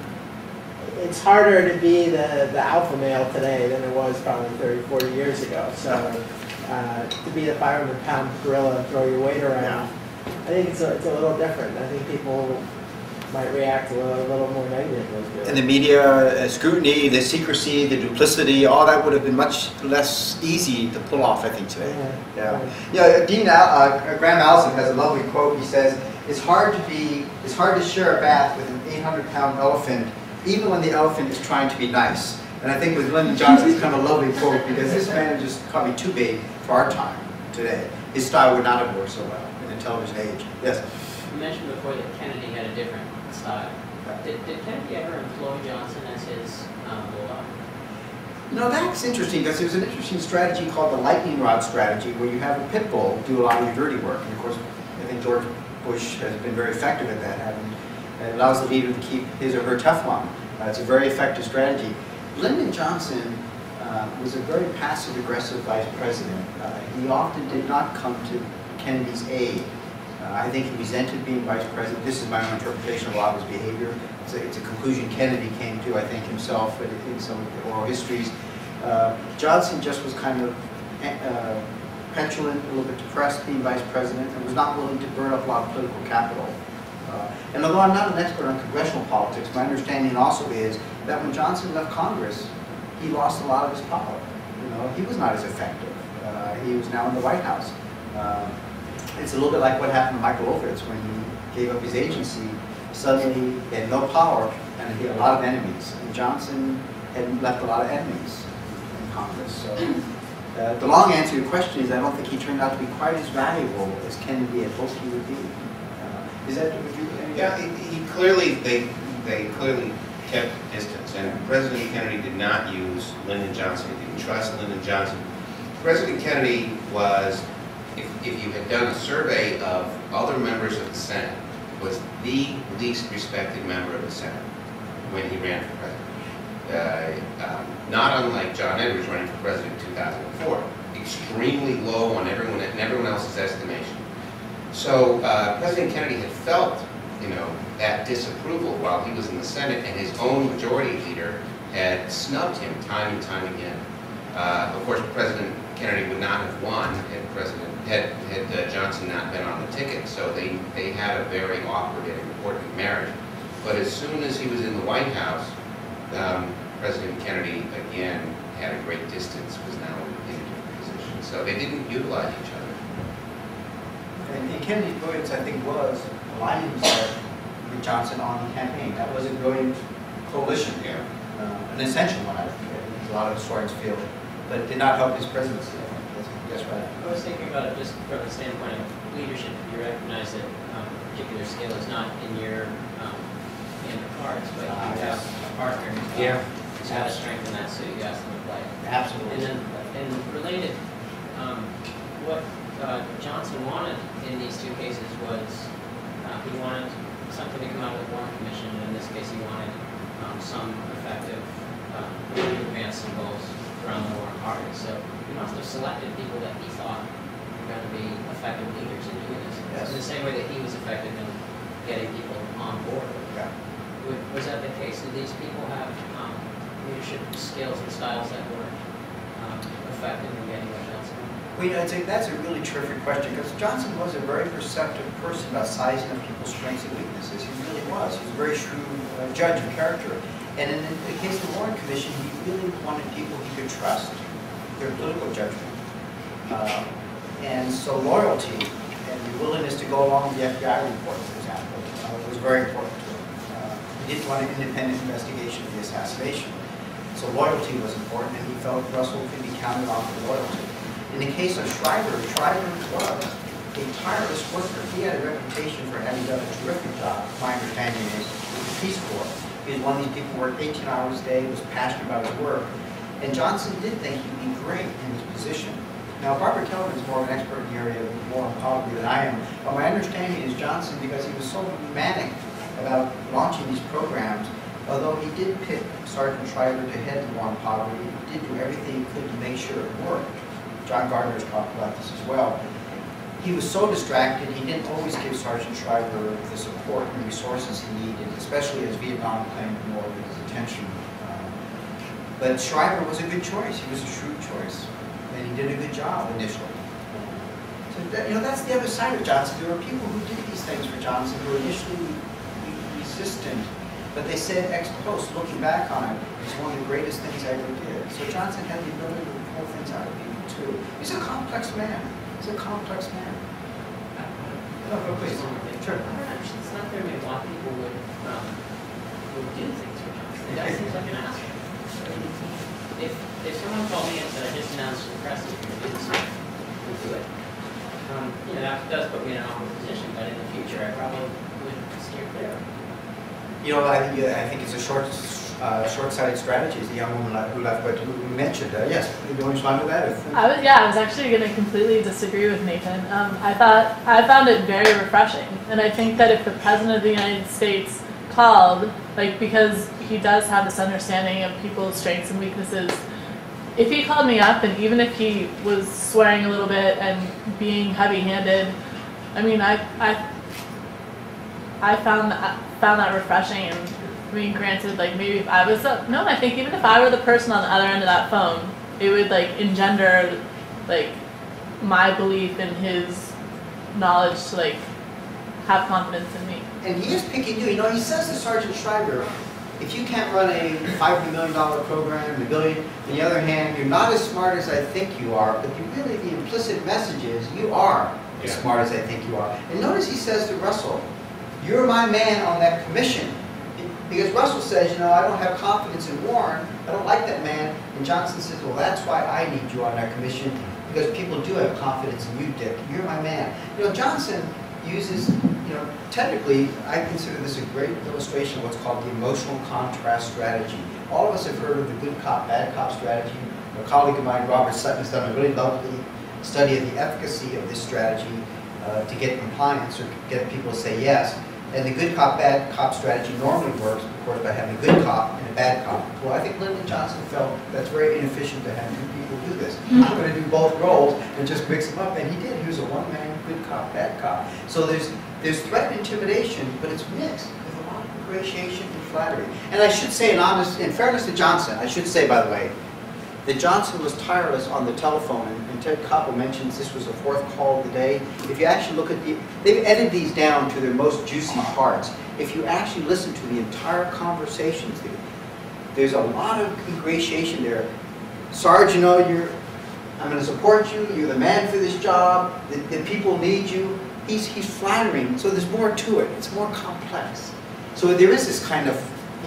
it's harder to be the, the alpha male today than it was probably 30, 40 years ago. So uh, to be the 500 pound gorilla and throw your weight around, I think it's a, it's a little different. I think people might react a little, a little more negatively. And the media uh, scrutiny, the secrecy, the duplicity, all that would have been much less easy to pull off, I think, today. Yeah. Yeah, Dean Al- uh, Graham Allison has a lovely quote. He says, "It's hard to be, it's hard to share a bath with an 800-pound elephant, even when the elephant is trying to be nice." And I think with Lyndon Johnson, it's kind of a lovely quote because this man is just probably too big for our time today. His style would not have worked so well in the television age. Yes. You mentioned before that Kennedy had a different style. Did, did Kennedy ever employ Johnson as his um, bulldog? No, that's interesting because there's an interesting strategy called the lightning rod strategy where you have a pit bull do a lot of your dirty work. And of course, I think George Bush has been very effective at that. Having, it allows the leader to keep his or her Teflon. Uh, it's a very effective strategy. Lyndon Johnson, uh, was a very passive-aggressive vice president. Uh, He often did not come to Kennedy's aid. Uh, I think he resented being vice president. This is my own interpretation of his behavior. It's a, it's a conclusion Kennedy came to, I think, himself in some of the oral histories. Uh, Johnson just was kind of uh, petulant, a little bit depressed being vice president, and was not willing to burn up a lot of political capital. Uh, And although I'm not an expert on congressional politics, my understanding also is that when Johnson left Congress, he lost a lot of his power. You know, he was not as effective. Uh, He was now in the White House. It's a little bit like what happened to Michael Ovitz when he gave up his agency. Suddenly, he had no power and he had a lot of enemies. And Johnson had left a lot of enemies in Congress. So uh, the long answer to your question is I don't think he turned out to be quite as valuable as Kennedy had hoped he would be. Uh, Is that, would you? Yeah, he, he clearly, they, they clearly kept distance, and President Kennedy did not use Lyndon Johnson, he didn't trust Lyndon Johnson. President Kennedy was, if, if you had done a survey of other members of the Senate, was the least respected member of the Senate when he ran for president. Uh, um, Not unlike John Edwards running for president in 2004, extremely low on everyone, in everyone else's estimation. So uh, President Kennedy had felt, you know, that disapproval while he was in the Senate, and his own majority leader had snubbed him time and time again. Uh, Of course, President Kennedy would not have won had President, had, had uh, Johnson not been on the ticket, so they, they had a very awkward and important marriage. But as soon as he was in the White House, um, President Kennedy again had a great distance, was now in a different position. So they didn't utilize each other. And Kennedy's brilliance, I think, was aligning himself with Johnson on the campaign. That was a brilliant coalition. Yeah. Uh, An essential one, I think, a lot of historians feel, but did not help his presidency. I. That's- right. I was thinking about it just from the standpoint of leadership. You recognize that um, particular skill is not in your um, in the cards, but you have a partner Yeah. to strengthen that so You ask them to play. Absolutely. And then, and related, um, what uh, Johnson wanted in these two cases was uh, he wanted something to come out of the Warren Commission, and in this case, he wanted um, some effective uh, advance some goals around the Warren Party. So he must have selected people that he thought were going to be effective leaders in doing this. Yes. In the same way that he was effective in getting people on board. Yeah. Wa- Was that the case? Did these people have um, leadership skills and styles that were um, effective in getting Johnson? Well, you know, a, that's a really terrific question, because Johnson was a very perceptive person about sizing up people's strengths and weaknesses. He really was. He was a very shrewd uh, judge of character. And in the case of the Warren Commission, he really wanted people he could trust, their political judgment. Uh, And so loyalty and the willingness to go along with the FBI report, for example, uh, was very important to him. Uh, He didn't want an independent investigation of the assassination. So loyalty was important, and he felt Russell could be counted on for loyalty. In the case of Shriver, Shriver was a tireless worker. He had a reputation for having done a terrific job, my understanding is, with the Peace Corps. He was one of these people who worked 18 hours a day, was passionate about his work. And Johnson did think he'd be great in his position. Now, Barbara Kelvin is more of an expert in the area of war and poverty than I am, but my understanding is Johnson, because he was so manic about launching these programs, although he did pick Sargent Shriver to head the war on poverty, he did do everything he could to make sure it worked. John Gardner has talked about this as well. He was so distracted, he didn't always give Sargent Shriver the support and resources he needed, especially as Vietnam claimed more of his attention. Um, But Shriver was a good choice, he was a shrewd choice, and he did a good job initially. So that, you know, that's the other side of Johnson. There were people who did these things for Johnson who were initially re- resistant, but they said ex post, looking back on it, it's one of the greatest things I ever did. So Johnson had the ability to pull things out of people too. He's a complex man. He's a complex man. No, please. Sure. I don't It's not me why people would, um, would do things for Johnson. The guy seems like an asshole. If, if someone called me and said, I just announced to the press is going to do this, we'd do it. Um, you know, that does put me in an awkward position, but in the future, I probably would steer clear. You know, I think, I think it's a short, uh, short-sighted strategy, as the young woman who left, but who mentioned, uh, yes, you want to respond to that? If- I was, yeah, I was actually going to completely disagree with Nathan. Um, I thought I found it very refreshing, and I think that if the president of the United States called, like because he does have this understanding of people's strengths and weaknesses if he called me up and even if he was swearing a little bit and being heavy-handed, I mean, I I I found that found that refreshing and I mean, granted, like maybe if I was up, no, I think even if I were the person on the other end of that phone, it would like engender like my belief in his knowledge to like have confidence in me. And he is picking you. You know, he says to Sargent Shriver, if you can't run a $500 million program, a billion, on the other hand, you're not as smart as I think you are, but you really, the implicit message is you are as Yeah. smart as I think you are. And notice he says to Russell, you're my man on that commission. Because Russell says, you know, I don't have confidence in Warren, I don't like that man. And Johnson says, well, that's why I need you on that commission, because people do have confidence in you, Dick. You're my man. You know, Johnson uses, you know, technically, I consider this a great illustration of what's called the emotional contrast strategy. All of us have heard of the good cop, bad cop strategy. A colleague of mine, Robert Sutton, has done a really lovely study of the efficacy of this strategy uh, to get compliance or get people to say yes. And the good cop, bad cop strategy normally works, of course, by having a good cop and a bad cop. Well, I think Lyndon Johnson felt that's very inefficient to have two people do this. I'm going to do both roles and just mix them up, and he did. He was a one-man cop, bad cop. So there's there's threat and intimidation, but it's mixed with a lot of ingratiation and flattery. And I should say, in honest, in fairness to Johnson, I should say, by the way, that Johnson was tireless on the telephone, and, and Ted Koppel mentions this was the fourth call of the day. If you actually look at the, they've edited these down to their most juicy parts. If you actually listen to the entire conversations, there- there's a lot of ingratiation there. Sarge, you know, you're, I'm going to support you. You're the man for this job. The, the people need you. He's, he's flattering. So there's more to it. It's more complex. So there is this kind of,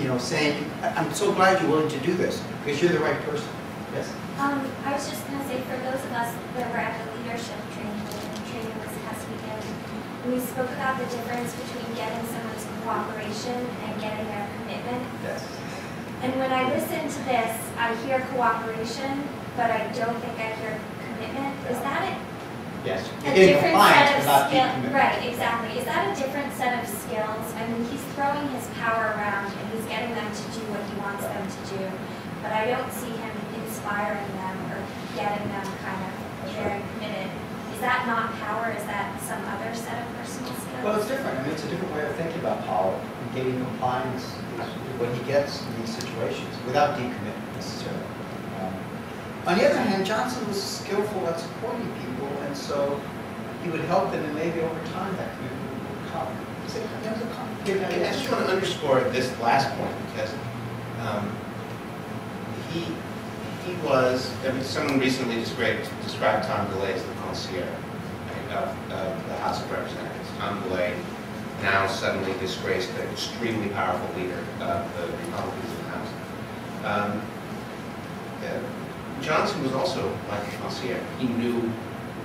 you know, saying, "I- I'm so glad you're willing to do this because you're the right person. Yes. Um, I was just gonna say, for those of us that were at the leadership training, training this past weekend, we spoke about the difference between getting someone's cooperation and getting their commitment. Yes. And when I listen to this, I hear cooperation, but I don't think I hear commitment. Is that it? Yes. a different compliance, set but of not skills? Right, exactly. Is that a different set of skills? I mean, he's throwing his power around and he's getting them to do what he wants them to do, but I don't see him inspiring them or getting them kind of very committed. Is that not power? Is that some other set of personal skills? Well, it's different. I mean, it's a different way of thinking about power. Gaining compliance is what he gets in these situations without deep commitment necessarily. On the other hand, Johnson was skillful at supporting people, and so he would help them, and maybe over time that commitment would come. I just want to underscore this last point because um, he, he was, I mean, someone recently described, described Tom DeLay as the concierge right, of, of the House of Representatives. Tom DeLay, now suddenly disgraced, an extremely powerful leader of the Republicans in the House. Um, uh, Johnson was also like a concierge. He knew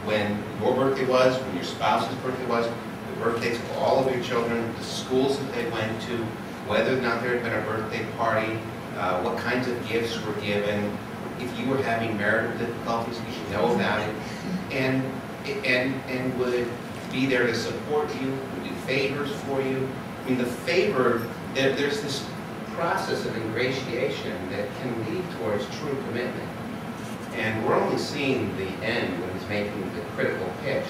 when your birthday was, when your spouse's birthday was, the birthdays of all of your children, the schools that they went to, whether or not there had been a birthday party, uh, what kinds of gifts were given. If you were having marital difficulties, he should know about it. And, and, and would be there to support you, would do favors for you. I mean, the favor, there, there's this process of ingratiation that can lead towards true commitment. And we're only seeing the end when he's making the critical pitch.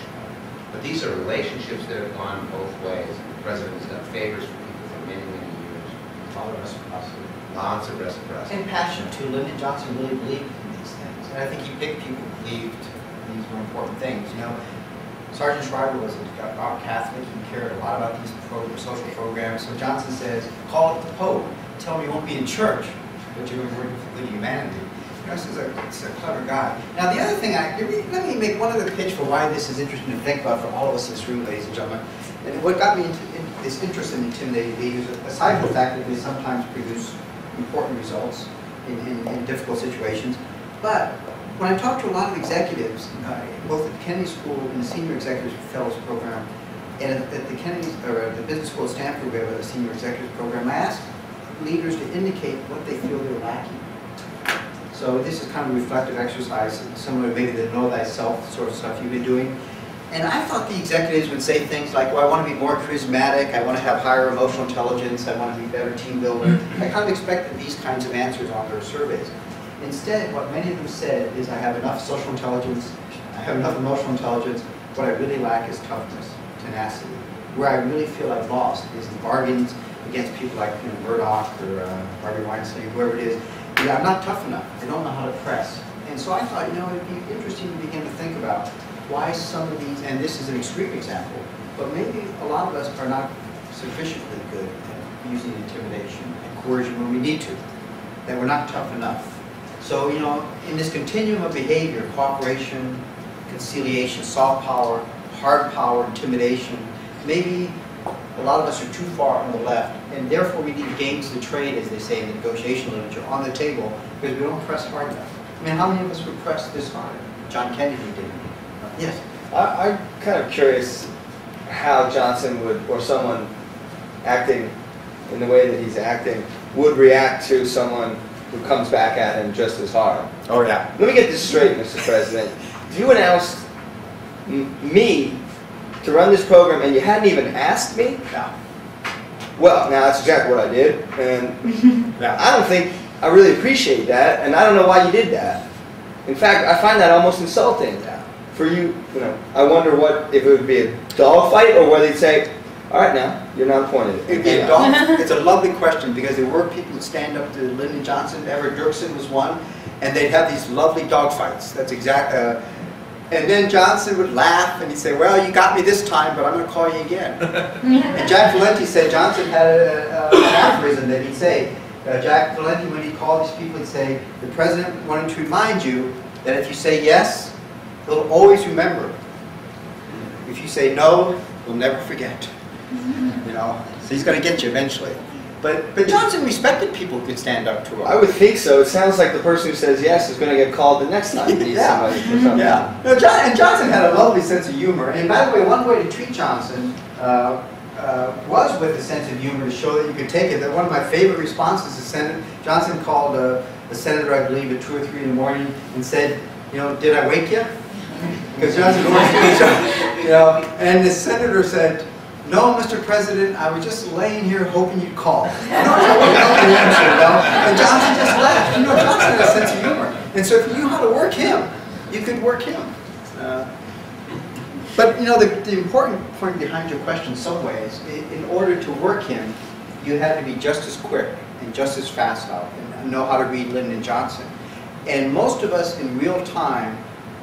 But these are relationships that have gone both ways. The president has done favors for people for many, many years. A lot of reciprocity. Lots of reciprocity. And passion too. Lyndon Johnson really believed in these things. And I think he picked people who believed these were important things. You know, Sargent Shriver was a devout Catholic. He cared a lot about these pro social programs. So Johnson says, call it the Pope. Tell him you won't be in church, but you're working for good humanity. This is a, a clever guy. Now, the other thing, I, let me make one other pitch for why this is interesting to think about for all of us in this room, ladies and gentlemen. And what got me into in, this interest in intimidating behaviors, aside from the fact that they sometimes produce important results in, in, in difficult situations, but when I talk to a lot of executives, uh, both at the Kennedy School and the Senior Executives Fellows Program, and at, at the Kennedy, or at the Business School at Stanford, we have a Senior Executives Program, I ask leaders to indicate what they feel they're lacking. So this is kind of a reflective exercise, similar to maybe the know thyself sort of stuff you've been doing. And I thought the executives would say things like, well, I want to be more charismatic, I want to have higher emotional intelligence, I want to be a better team builder. I kind of expected these kinds of answers on their surveys. Instead, what many of them said is, I have enough social intelligence, I have enough emotional intelligence, what I really lack is toughness, tenacity. Where I really feel I've lost is in bargains against people like you know, Murdoch or uh, Harvey Weinstein, whoever it is. Yeah, I'm not tough enough. I don't know how to press. And so I thought, you know, it'd be interesting to begin to think about why some of these, and this is an extreme example, but maybe a lot of us are not sufficiently good at using intimidation and coercion when we need to, that we're not tough enough. So, you know, in this continuum of behavior, cooperation, conciliation, soft power, hard power, intimidation, maybe a lot of us are too far on the left, and therefore we need gains to trade, as they say in the negotiation literature, on the table, because we don't press hard enough. I mean, how many of us would press this hard? John Kennedy did. Uh, yes. I, I'm kind of curious how Johnson would, or someone acting in the way that he's acting, would react to someone who comes back at him just as hard. Oh, yeah. Let me get this straight, Mr. President. You announced m- me to run this program and you hadn't even asked me? No. Well, now that's exactly what I did, and (laughs) I don't think I really appreciate that, and I don't know why you did that. In fact, I find that almost insulting. For you, you know, I wonder what if it would be a dogfight or whether you'd say, "All right, now you're not appointed." It'd be a dog- (laughs) It's a lovely question because there were people who stand up to Lyndon Johnson. Everett Dirksen was one, and they'd have these lovely dog fights. That's exact. Uh, and then Johnson would laugh and he'd say, "Well, you got me this time, but I'm going to call you again." and Jack Valenti said Johnson had a, a, an aphorism that he'd say. Uh, Jack Valenti, when he called these people, he'd say, "The president wanted to remind you that if you say yes, he'll always remember. If you say no, he'll never forget." You know, so he's going to get you eventually. But but Johnson respected people who could stand up to him. I would think so. It sounds like the person who says yes is going to get called the next time he needs Yeah. somebody for something. Yeah. No, John, and Johnson had a lovely sense of humor. And by the way, one way to treat Johnson uh, uh, was with a sense of humor to show that you could take it. That one of my favorite responses to Senator Johnson called a, a senator, I believe, at two or three in the morning and said, you know, did I wake you? (laughs) Because Johnson always (laughs) (laughs) you know. And the senator said, no, Mr. President, I was just laying here hoping you'd call. You know? And Johnson just laughed. You know, Johnson had a sense of humor. And so if you knew how to work him, you could work him. Uh, but, you know, the, the important point behind your question some ways, in, order to work him, you had to be just as quick and just as fast and know how to read Lyndon Johnson. And most of us in real time,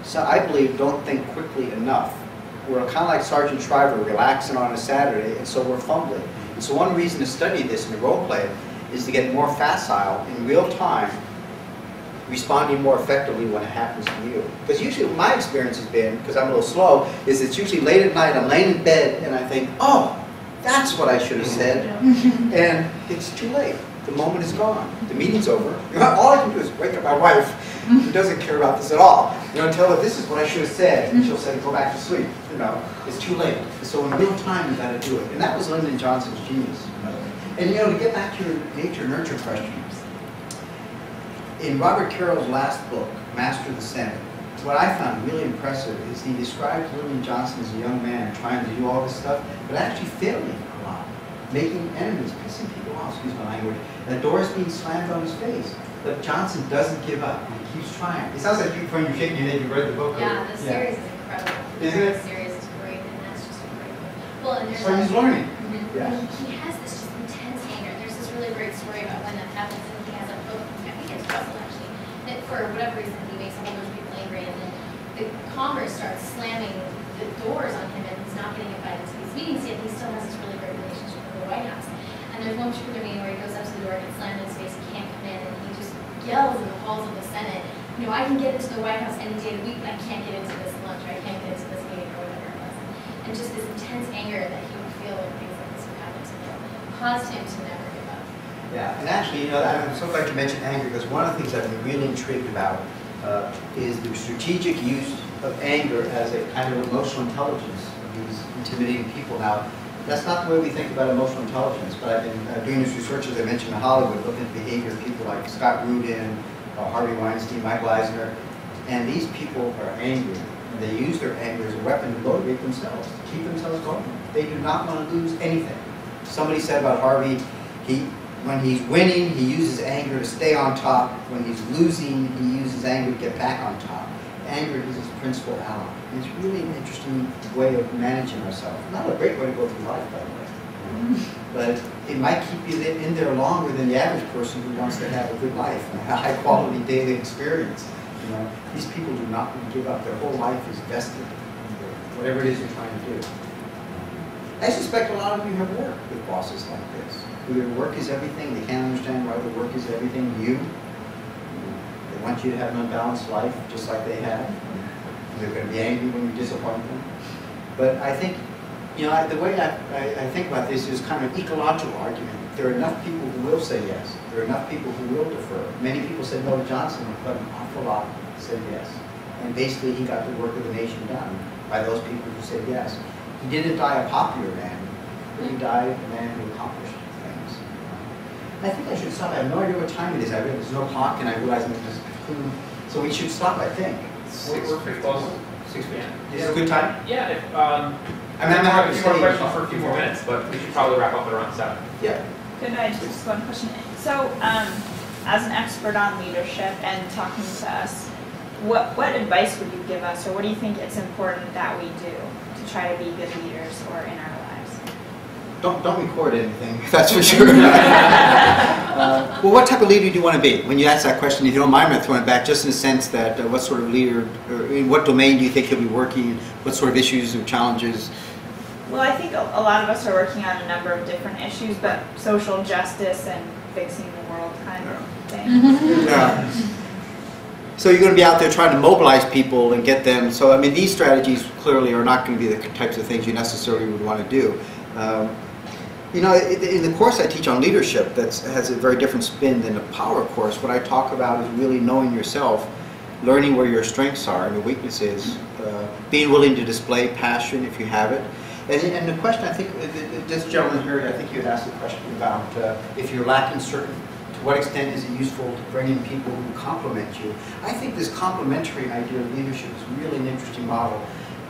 so I believe, don't think quickly enough we're kind of like Sargent Shriver, relaxing on a Saturday, and so we're fumbling. And so one reason to study this in the role play is to get more facile in real time, responding more effectively when it happens to you. Because usually my experience has been, because I'm a little slow, is it's usually late at night, I'm laying in bed, and I think, oh, that's what I should have said. (laughs) and it's too late. The moment is gone. The meeting's over. All I can do is wake up my wife, who doesn't care about this at all. You know, and tell her this is what I should have said, and she'll say, go back to sleep. You know, it's too late. So in real time, you got to do it. And that was Lyndon Johnson's genius. And you know, to get back to your nature nurture question, in Robert Caro's last book, Master of the Senate, what I found really impressive is he describes Lyndon Johnson as a young man trying to do all this stuff, but actually failing a lot, making enemies, pissing people off, excuse my language, the is being slammed on his face. But Johnson doesn't give up. He keeps trying. It sounds like you, when you're shaking your head, you read the book. Yeah, the series is incredible. Isn't The series is great, and that's just a great book. Well, and there's So he's learning. Mhm. Yeah. He has this just intense anger. There's this really great story about when that happens, and he has a book, I think it's Russell actually, that for whatever reason, he makes a whole bunch of people angry, and then the Congress starts slamming the doors on him, and he's not getting invited to these meetings, yet he still has this really great relationship with the White House. There's one particular meeting where he goes up to the door, and slammed in his face, he can't come in, and he just yells in the halls of the Senate, you know, I can get into the White House any day of the week, but I can't get into this lunch, or I can't get into this meeting, or whatever it was. And just this intense anger that he would feel when things like this would happen to him caused him to never give up. Yeah, and actually, you know, I'm so glad you mentioned anger because one of the things I've been really intrigued about uh, is the strategic use of anger as a kind of emotional intelligence of these intimidating people. Now, that's not the way we think about emotional intelligence, but I've been uh, doing this research, as I mentioned, in Hollywood, looking at the behavior of people like Scott Rudin, uh, Harvey Weinstein, Michael Eisner, and these people are angry. And they use their anger as a weapon to motivate themselves, to keep themselves going. They do not want to lose anything. Somebody said about Harvey, he when he's winning, he uses anger to stay on top. When he's losing, he uses anger to get back on top. Anger is his principal ally. And it's really an interesting way of managing ourselves. Not a great way to go through life, by the way. (laughs) But it might keep you in there longer than the average person who wants to have a good life a high-quality daily experience. You know, these people do not give up. Their whole life is vested in whatever it is you're trying to do. I suspect a lot of you have worked with bosses like this, who their work is everything, they can't understand why their work is everything you. They want you to have an unbalanced life, just like they have. They're going to be angry when you disappoint them. But I think, you know, I- the way I, I, I think about this is kind of ecological argument. There are enough people who will say yes. There are enough people who will defer. Many people said no to Johnson, but an awful lot said yes. And basically, he got the work of the nation done by those people who said yes. He didn't die a popular man, but he died a man who accomplished things. I think I should stop. I have no idea what time it is. I read there's no clock, and I realize I'm just, so we should stop, I think. Six fifty. Six fifty. Is this a good time? Yeah, if, um, I mean, I'm I have happy a to few more stay. questions for a few more minutes, but we should probably wrap up at around seven. Yeah. Good night, just one question. So, um, as an expert on leadership and talking to us, what, what advice would you give us, or what do you think it's important that we do to try to be good leaders or in our lives? Don't, don't record anything, (laughs) that's for sure. (laughs) Uh, Well, what type of leader do you want to be? When you ask that question, if you don't mind me throwing it back, just in the sense that uh, what sort of leader, or in what domain do you think you'll be working? What sort of issues or challenges? Well, I think a, a lot of us are working on a number of different issues, but social justice and fixing the world kind of thing. Yeah. So you're going to be out there trying to mobilize people and get them, so I mean, these strategies clearly are not going to be the types of things you necessarily would want to do. Um, You know, in the course I teach on leadership, that has a very different spin than the power course. What I talk about is really knowing yourself, learning where your strengths are and your weaknesses, uh, being willing to display passion if you have it. And, and the question, I think, th- th- this gentleman here, I think you had asked a question about uh, if you're lacking certain, to what extent is it useful to bring in people who complement you? I think this complementary idea of leadership is really an interesting model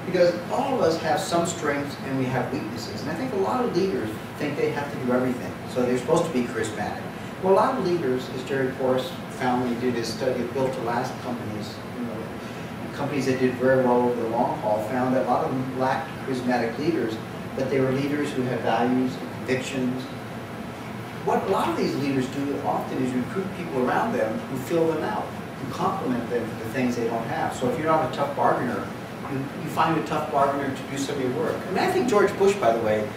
because all of us have some strengths and we have weaknesses. And I think a lot of leaders think they have to do everything. So they're supposed to be charismatic. Well, a lot of leaders, as Jerry Porras found when he did his study of built to last companies, you know, companies that did very well over the long haul, found that a lot of them lacked charismatic leaders, but they were leaders who had values and convictions. What a lot of these leaders do often is recruit people around them who fill them out, who complement them for the things they don't have. So if you're not a tough bargainer, you, you find a tough bargainer to do some of your work. I mean, I think George Bush, by the way,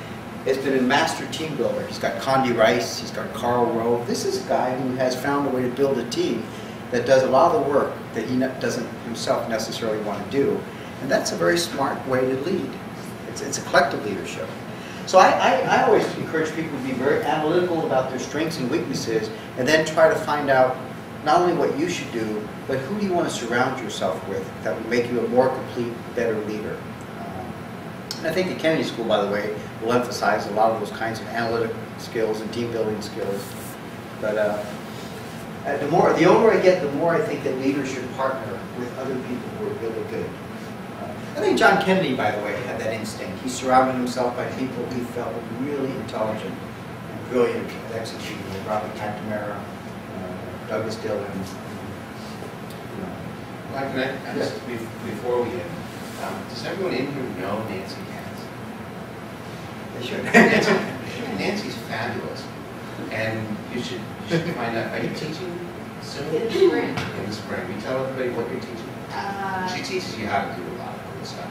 has been a master team builder. He's got Condi Rice, he's got Karl Rove. This is a guy who has found a way to build a team that does a lot of the work that he doesn't himself necessarily want to do. And that's a very smart way to lead. It's, it's a collective leadership. So I, I, I always encourage people to be very analytical about their strengths and weaknesses and then try to find out not only what you should do, but who do you want to surround yourself with that will make you a more complete, better leader. Um, And I think the Kennedy School, by the way, will emphasize a lot of those kinds of analytic skills and team building skills. But uh, uh, the more, the older I get, the more I think that leaders should partner with other people who are really good. Uh, I think John Kennedy, by the way, had that instinct. He surrounded himself by people he felt really intelligent and brilliant at executing. Robert McNamara, Douglas Dillon. you know. Mike, can I, I just, bef- before we end, um, does everyone in here know Nancy Katz? They should. (laughs) Nancy, Nancy's fabulous, and you should, you should find out, are you teaching soon? In the spring. In the spring, Will you tell everybody what you're teaching? Uh, She teaches you how to do a lot of cool stuff.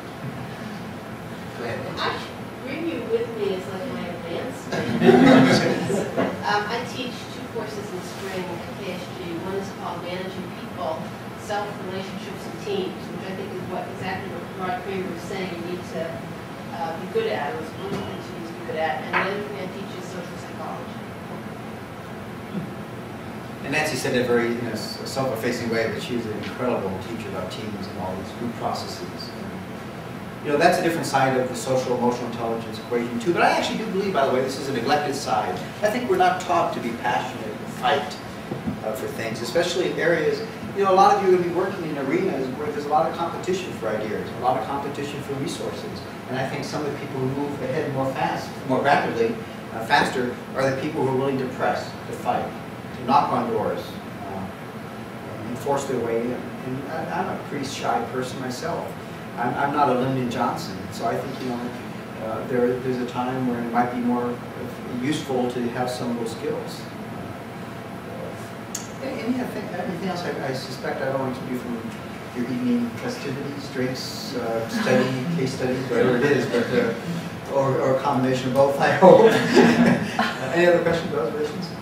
Go ahead, Nancy. I bring you with me as like my advanced. (laughs) um, I teach two courses in spring at KSG. One is called Managing People, Self Relationships and Teams, which I think is what exactly what Rod Kramer was saying you need to uh, be good at, or one of the things you need to be good at. And the other thing I teach is social psychology. And Nancy said it very in a s- self-effacing way, but she was an incredible teacher about teams and all these group processes. You know, that's a different side of the social emotional intelligence equation too. But I actually do believe, by the way, this is a neglected side. I think we're not taught to be passionate fight uh, for things, especially in areas, you know, a lot of you are going to be working in arenas where there's a lot of competition for ideas, a lot of competition for resources. And I think some of the people who move ahead more fast, more rapidly, uh, faster are the people who are willing to press, to fight, to knock on doors, uh, and force their way in. And I- I'm a pretty shy person myself. I'm, I'm not a Lyndon Johnson, so I think, you know, uh, there, there's a time where it might be more useful to have some of those skills. Any, anything, anything else? I, I suspect I don't want to you from your evening festivities, drinks, uh, study, case studies, whatever it is, but, uh, or, or a combination of both, I hope. (laughs) Any other questions, observations?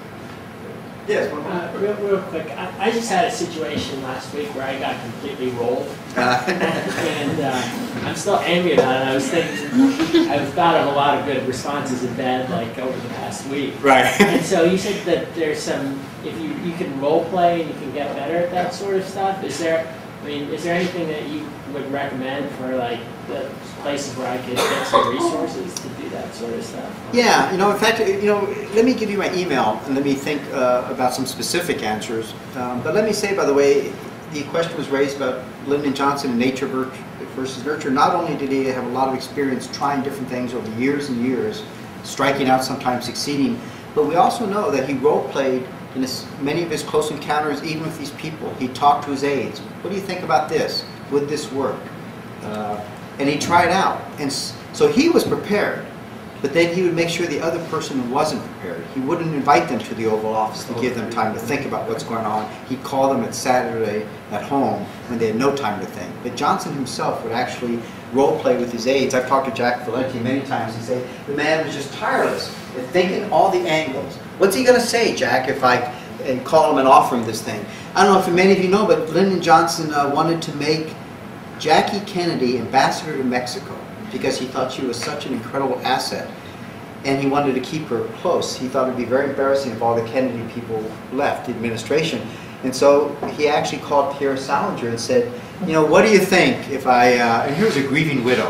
Yes, one more. Uh, real, real quick, I, I just had a situation last week where I got completely rolled. (laughs) and uh, I'm still angry about it. I was thinking, I've thought of a lot of good responses in bed, like over the past week. Right. (laughs) and so you said that there's some, if you, you can role play and you can get better at that sort of stuff. Is there, I mean, is there anything that you would recommend for like the places where I could get some resources to do that sort of stuff? Yeah, you know, in fact, you know, let me give you my email and let me think uh, about some specific answers. Um, but let me say, by the way, the question was raised about Lyndon Johnson and nature versus nurture. Not only did he have a lot of experience trying different things over years and years, striking out, sometimes succeeding, but we also know that he role played in his, many of his close encounters, even with these people. He talked to his aides. What do you think about this? Would this work? Uh, and he tried out. And so he was prepared, but then he would make sure the other person wasn't prepared. He wouldn't invite them to the Oval Office to give them time to think about what's going on. He'd call them at Saturday at home when they had no time to think. But Johnson himself would actually role play with his aides. I've talked to Jack Valenti many times. He said the man was just tireless at thinking all the angles. What's he going to say, Jack, if I and call him and offer him this thing? I don't know if many of you know, but Lyndon Johnson uh, wanted to make Jackie Kennedy ambassador to Mexico because he thought she was such an incredible asset. And he wanted to keep her close. He thought it would be very embarrassing if all the Kennedy people left the administration. And so he actually called Pierre Salinger and said, you know, what do you think if I, uh, and here's a grieving widow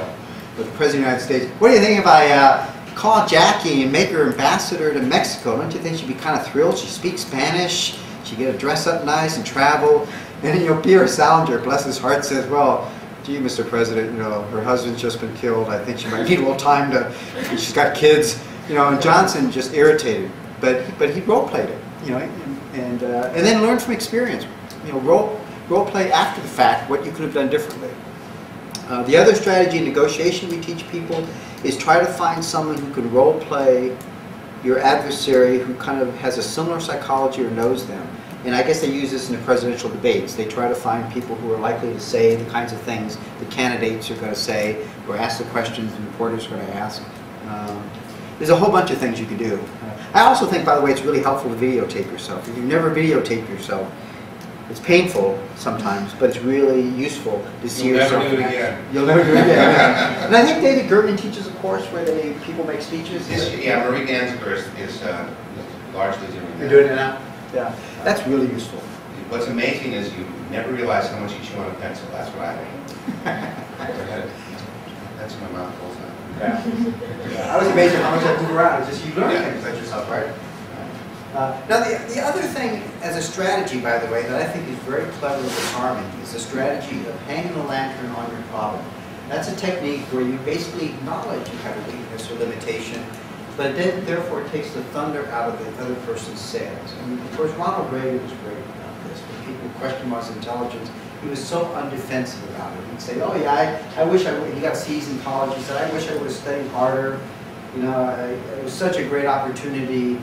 of the President of the United States, what do you think if I uh, call Jackie and make her ambassador to Mexico? Don't you think she'd be kind of thrilled? She speaks Spanish, she'd get to dress up nice and travel. And, you know, Pierre Salinger, bless his heart, says, well, gee, Mr. President, you know, her husband's just been killed. I think she might need a little time to, she's got kids, you know, and Johnson just irritated. But, but he role played it, you know, and, and, uh, and then learned from experience. You know, role, role play after the fact what you could have done differently. Uh, the other strategy in negotiation we teach people is try to find someone who can role play your adversary who kind of has a similar psychology or knows them. And I guess they use this in the presidential debates. They try to find people who are likely to say the kinds of things the candidates are going to say or ask the questions the reporters are going to ask. Um, there's a whole bunch of things you can do. I also think, by the way, it's really helpful to videotape yourself. If you never videotape yourself, it's painful sometimes, but it's really useful to see You'll never yourself. do it again. You'll never do it again. (laughs) and I think David Gergen teaches a course where they people make speeches. This- Yeah, Marie Danziger is, is uh, largely doing that. You're doing it now? Yeah. That's really useful. What's amazing is you never realize how much you chew on a pencil, that's what I think. That's my mouth full time. Yeah. I was amazed at how much I move around. It's just you learn things about yourself, right? Uh, now, the, the other thing as a strategy, by the way, that I think is very clever and disarming is the strategy of hanging the lantern on your problem. That's a technique where you basically acknowledge you have a weakness or limitation, but then therefore takes the thunder out of the other person's sails. And of course, Ronald Reagan was great about this. When people questioned his intelligence, he was so undefensive about it. He'd say, "Oh yeah, I, I wish I would." He got C's in college. He said, "I wish I would have studied harder." You know, I, it was such a great opportunity.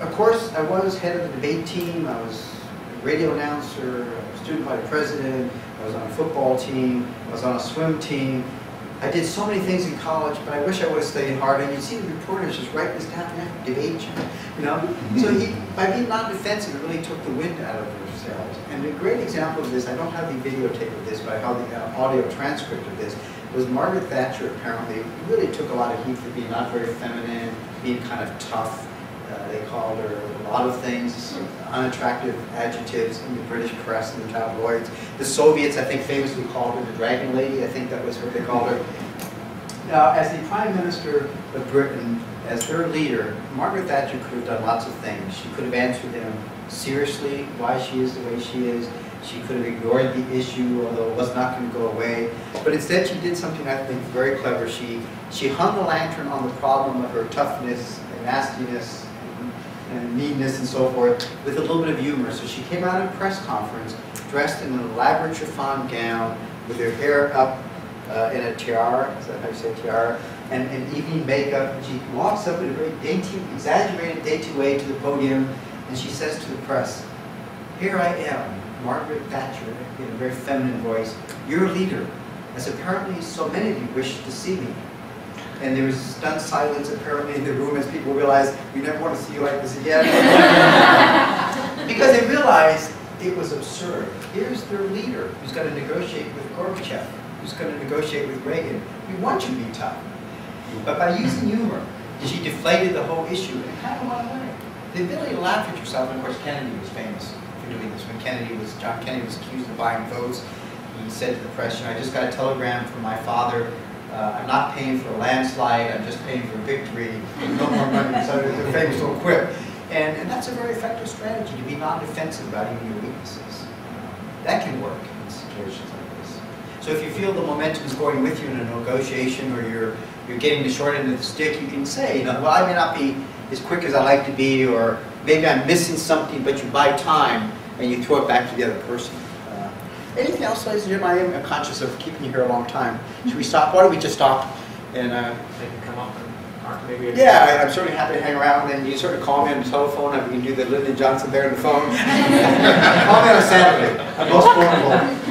Of course, I was head of the debate team. I was a radio announcer, student body president. I was on a football team. I was on a swim team. I did so many things in college, but I wish I would have studied harder. And you see the reporters just write this down and debate you, you know. So he, by being non-defensive, it really took the wind out of their sails. And a great example of this, I don't have the videotape of this, but I have the uh, audio transcript of this, was Margaret Thatcher apparently really took a lot of heat for being not very feminine, being kind of tough. Uh, they called her lot of things, unattractive adjectives in the British press and the tabloids. The Soviets, I think, famously called her the Dragon Lady. I think that was what they called her. Now, as the Prime Minister of Britain, as their leader, Margaret Thatcher could have done lots of things. She could have answered them seriously why she is the way she is. She could have ignored the issue, although it was not going to go away. But instead, she did something I think very clever. She, she hung a lantern on the problem of her toughness and nastiness and- meanness and so forth with a little bit of humor. So she came out at a press conference dressed in an elaborate chiffon gown with her hair up uh, in a tiara, is that how you say tiara? And, and evening makeup. And she walks up in a very dainty, exaggerated, dainty way to the podium and she says to the press, Here I am, Margaret Thatcher, in a very feminine voice, your leader, as apparently so many of you wish to see me. And there was stunned silence apparently in the room as people realized, we never want to see you like this again. (laughs) because they realized it was absurd. Here's their leader who's going to negotiate with Gorbachev, who's going to negotiate with Reagan. We want you to be tough. But by using humor, she deflated the whole issue and kind of went away. The ability to laugh at yourself, and of course Kennedy was famous for doing this. When Kennedy was, John Kennedy was accused of buying votes, he said to the press, you know, I just got a telegram from my father, uh, I'm not paying for a landslide, I'm just paying for victory, no more money, so a famous little quip. And, and that's a very effective strategy, to be non-defensive about even your weaknesses. That can work in situations like this. So if you feel the momentum is going with you in a negotiation or you're, you're getting the short end of the stick, you can say, you know, well, I may not be as quick as I like to be, or maybe I'm missing something, but you buy time and you throw it back to the other person. Anything else, ladies and gentlemen? I am conscious of keeping you here a long time. Should we stop? Why don't we just stop? And uh, They can come up and talk maybe. yeah, I- I'm certainly happy to hang around, and you sort of call me on the telephone, and we can do the Lyndon Johnson there on the phone. (laughs) Call me on a Saturday. I'm most vulnerable.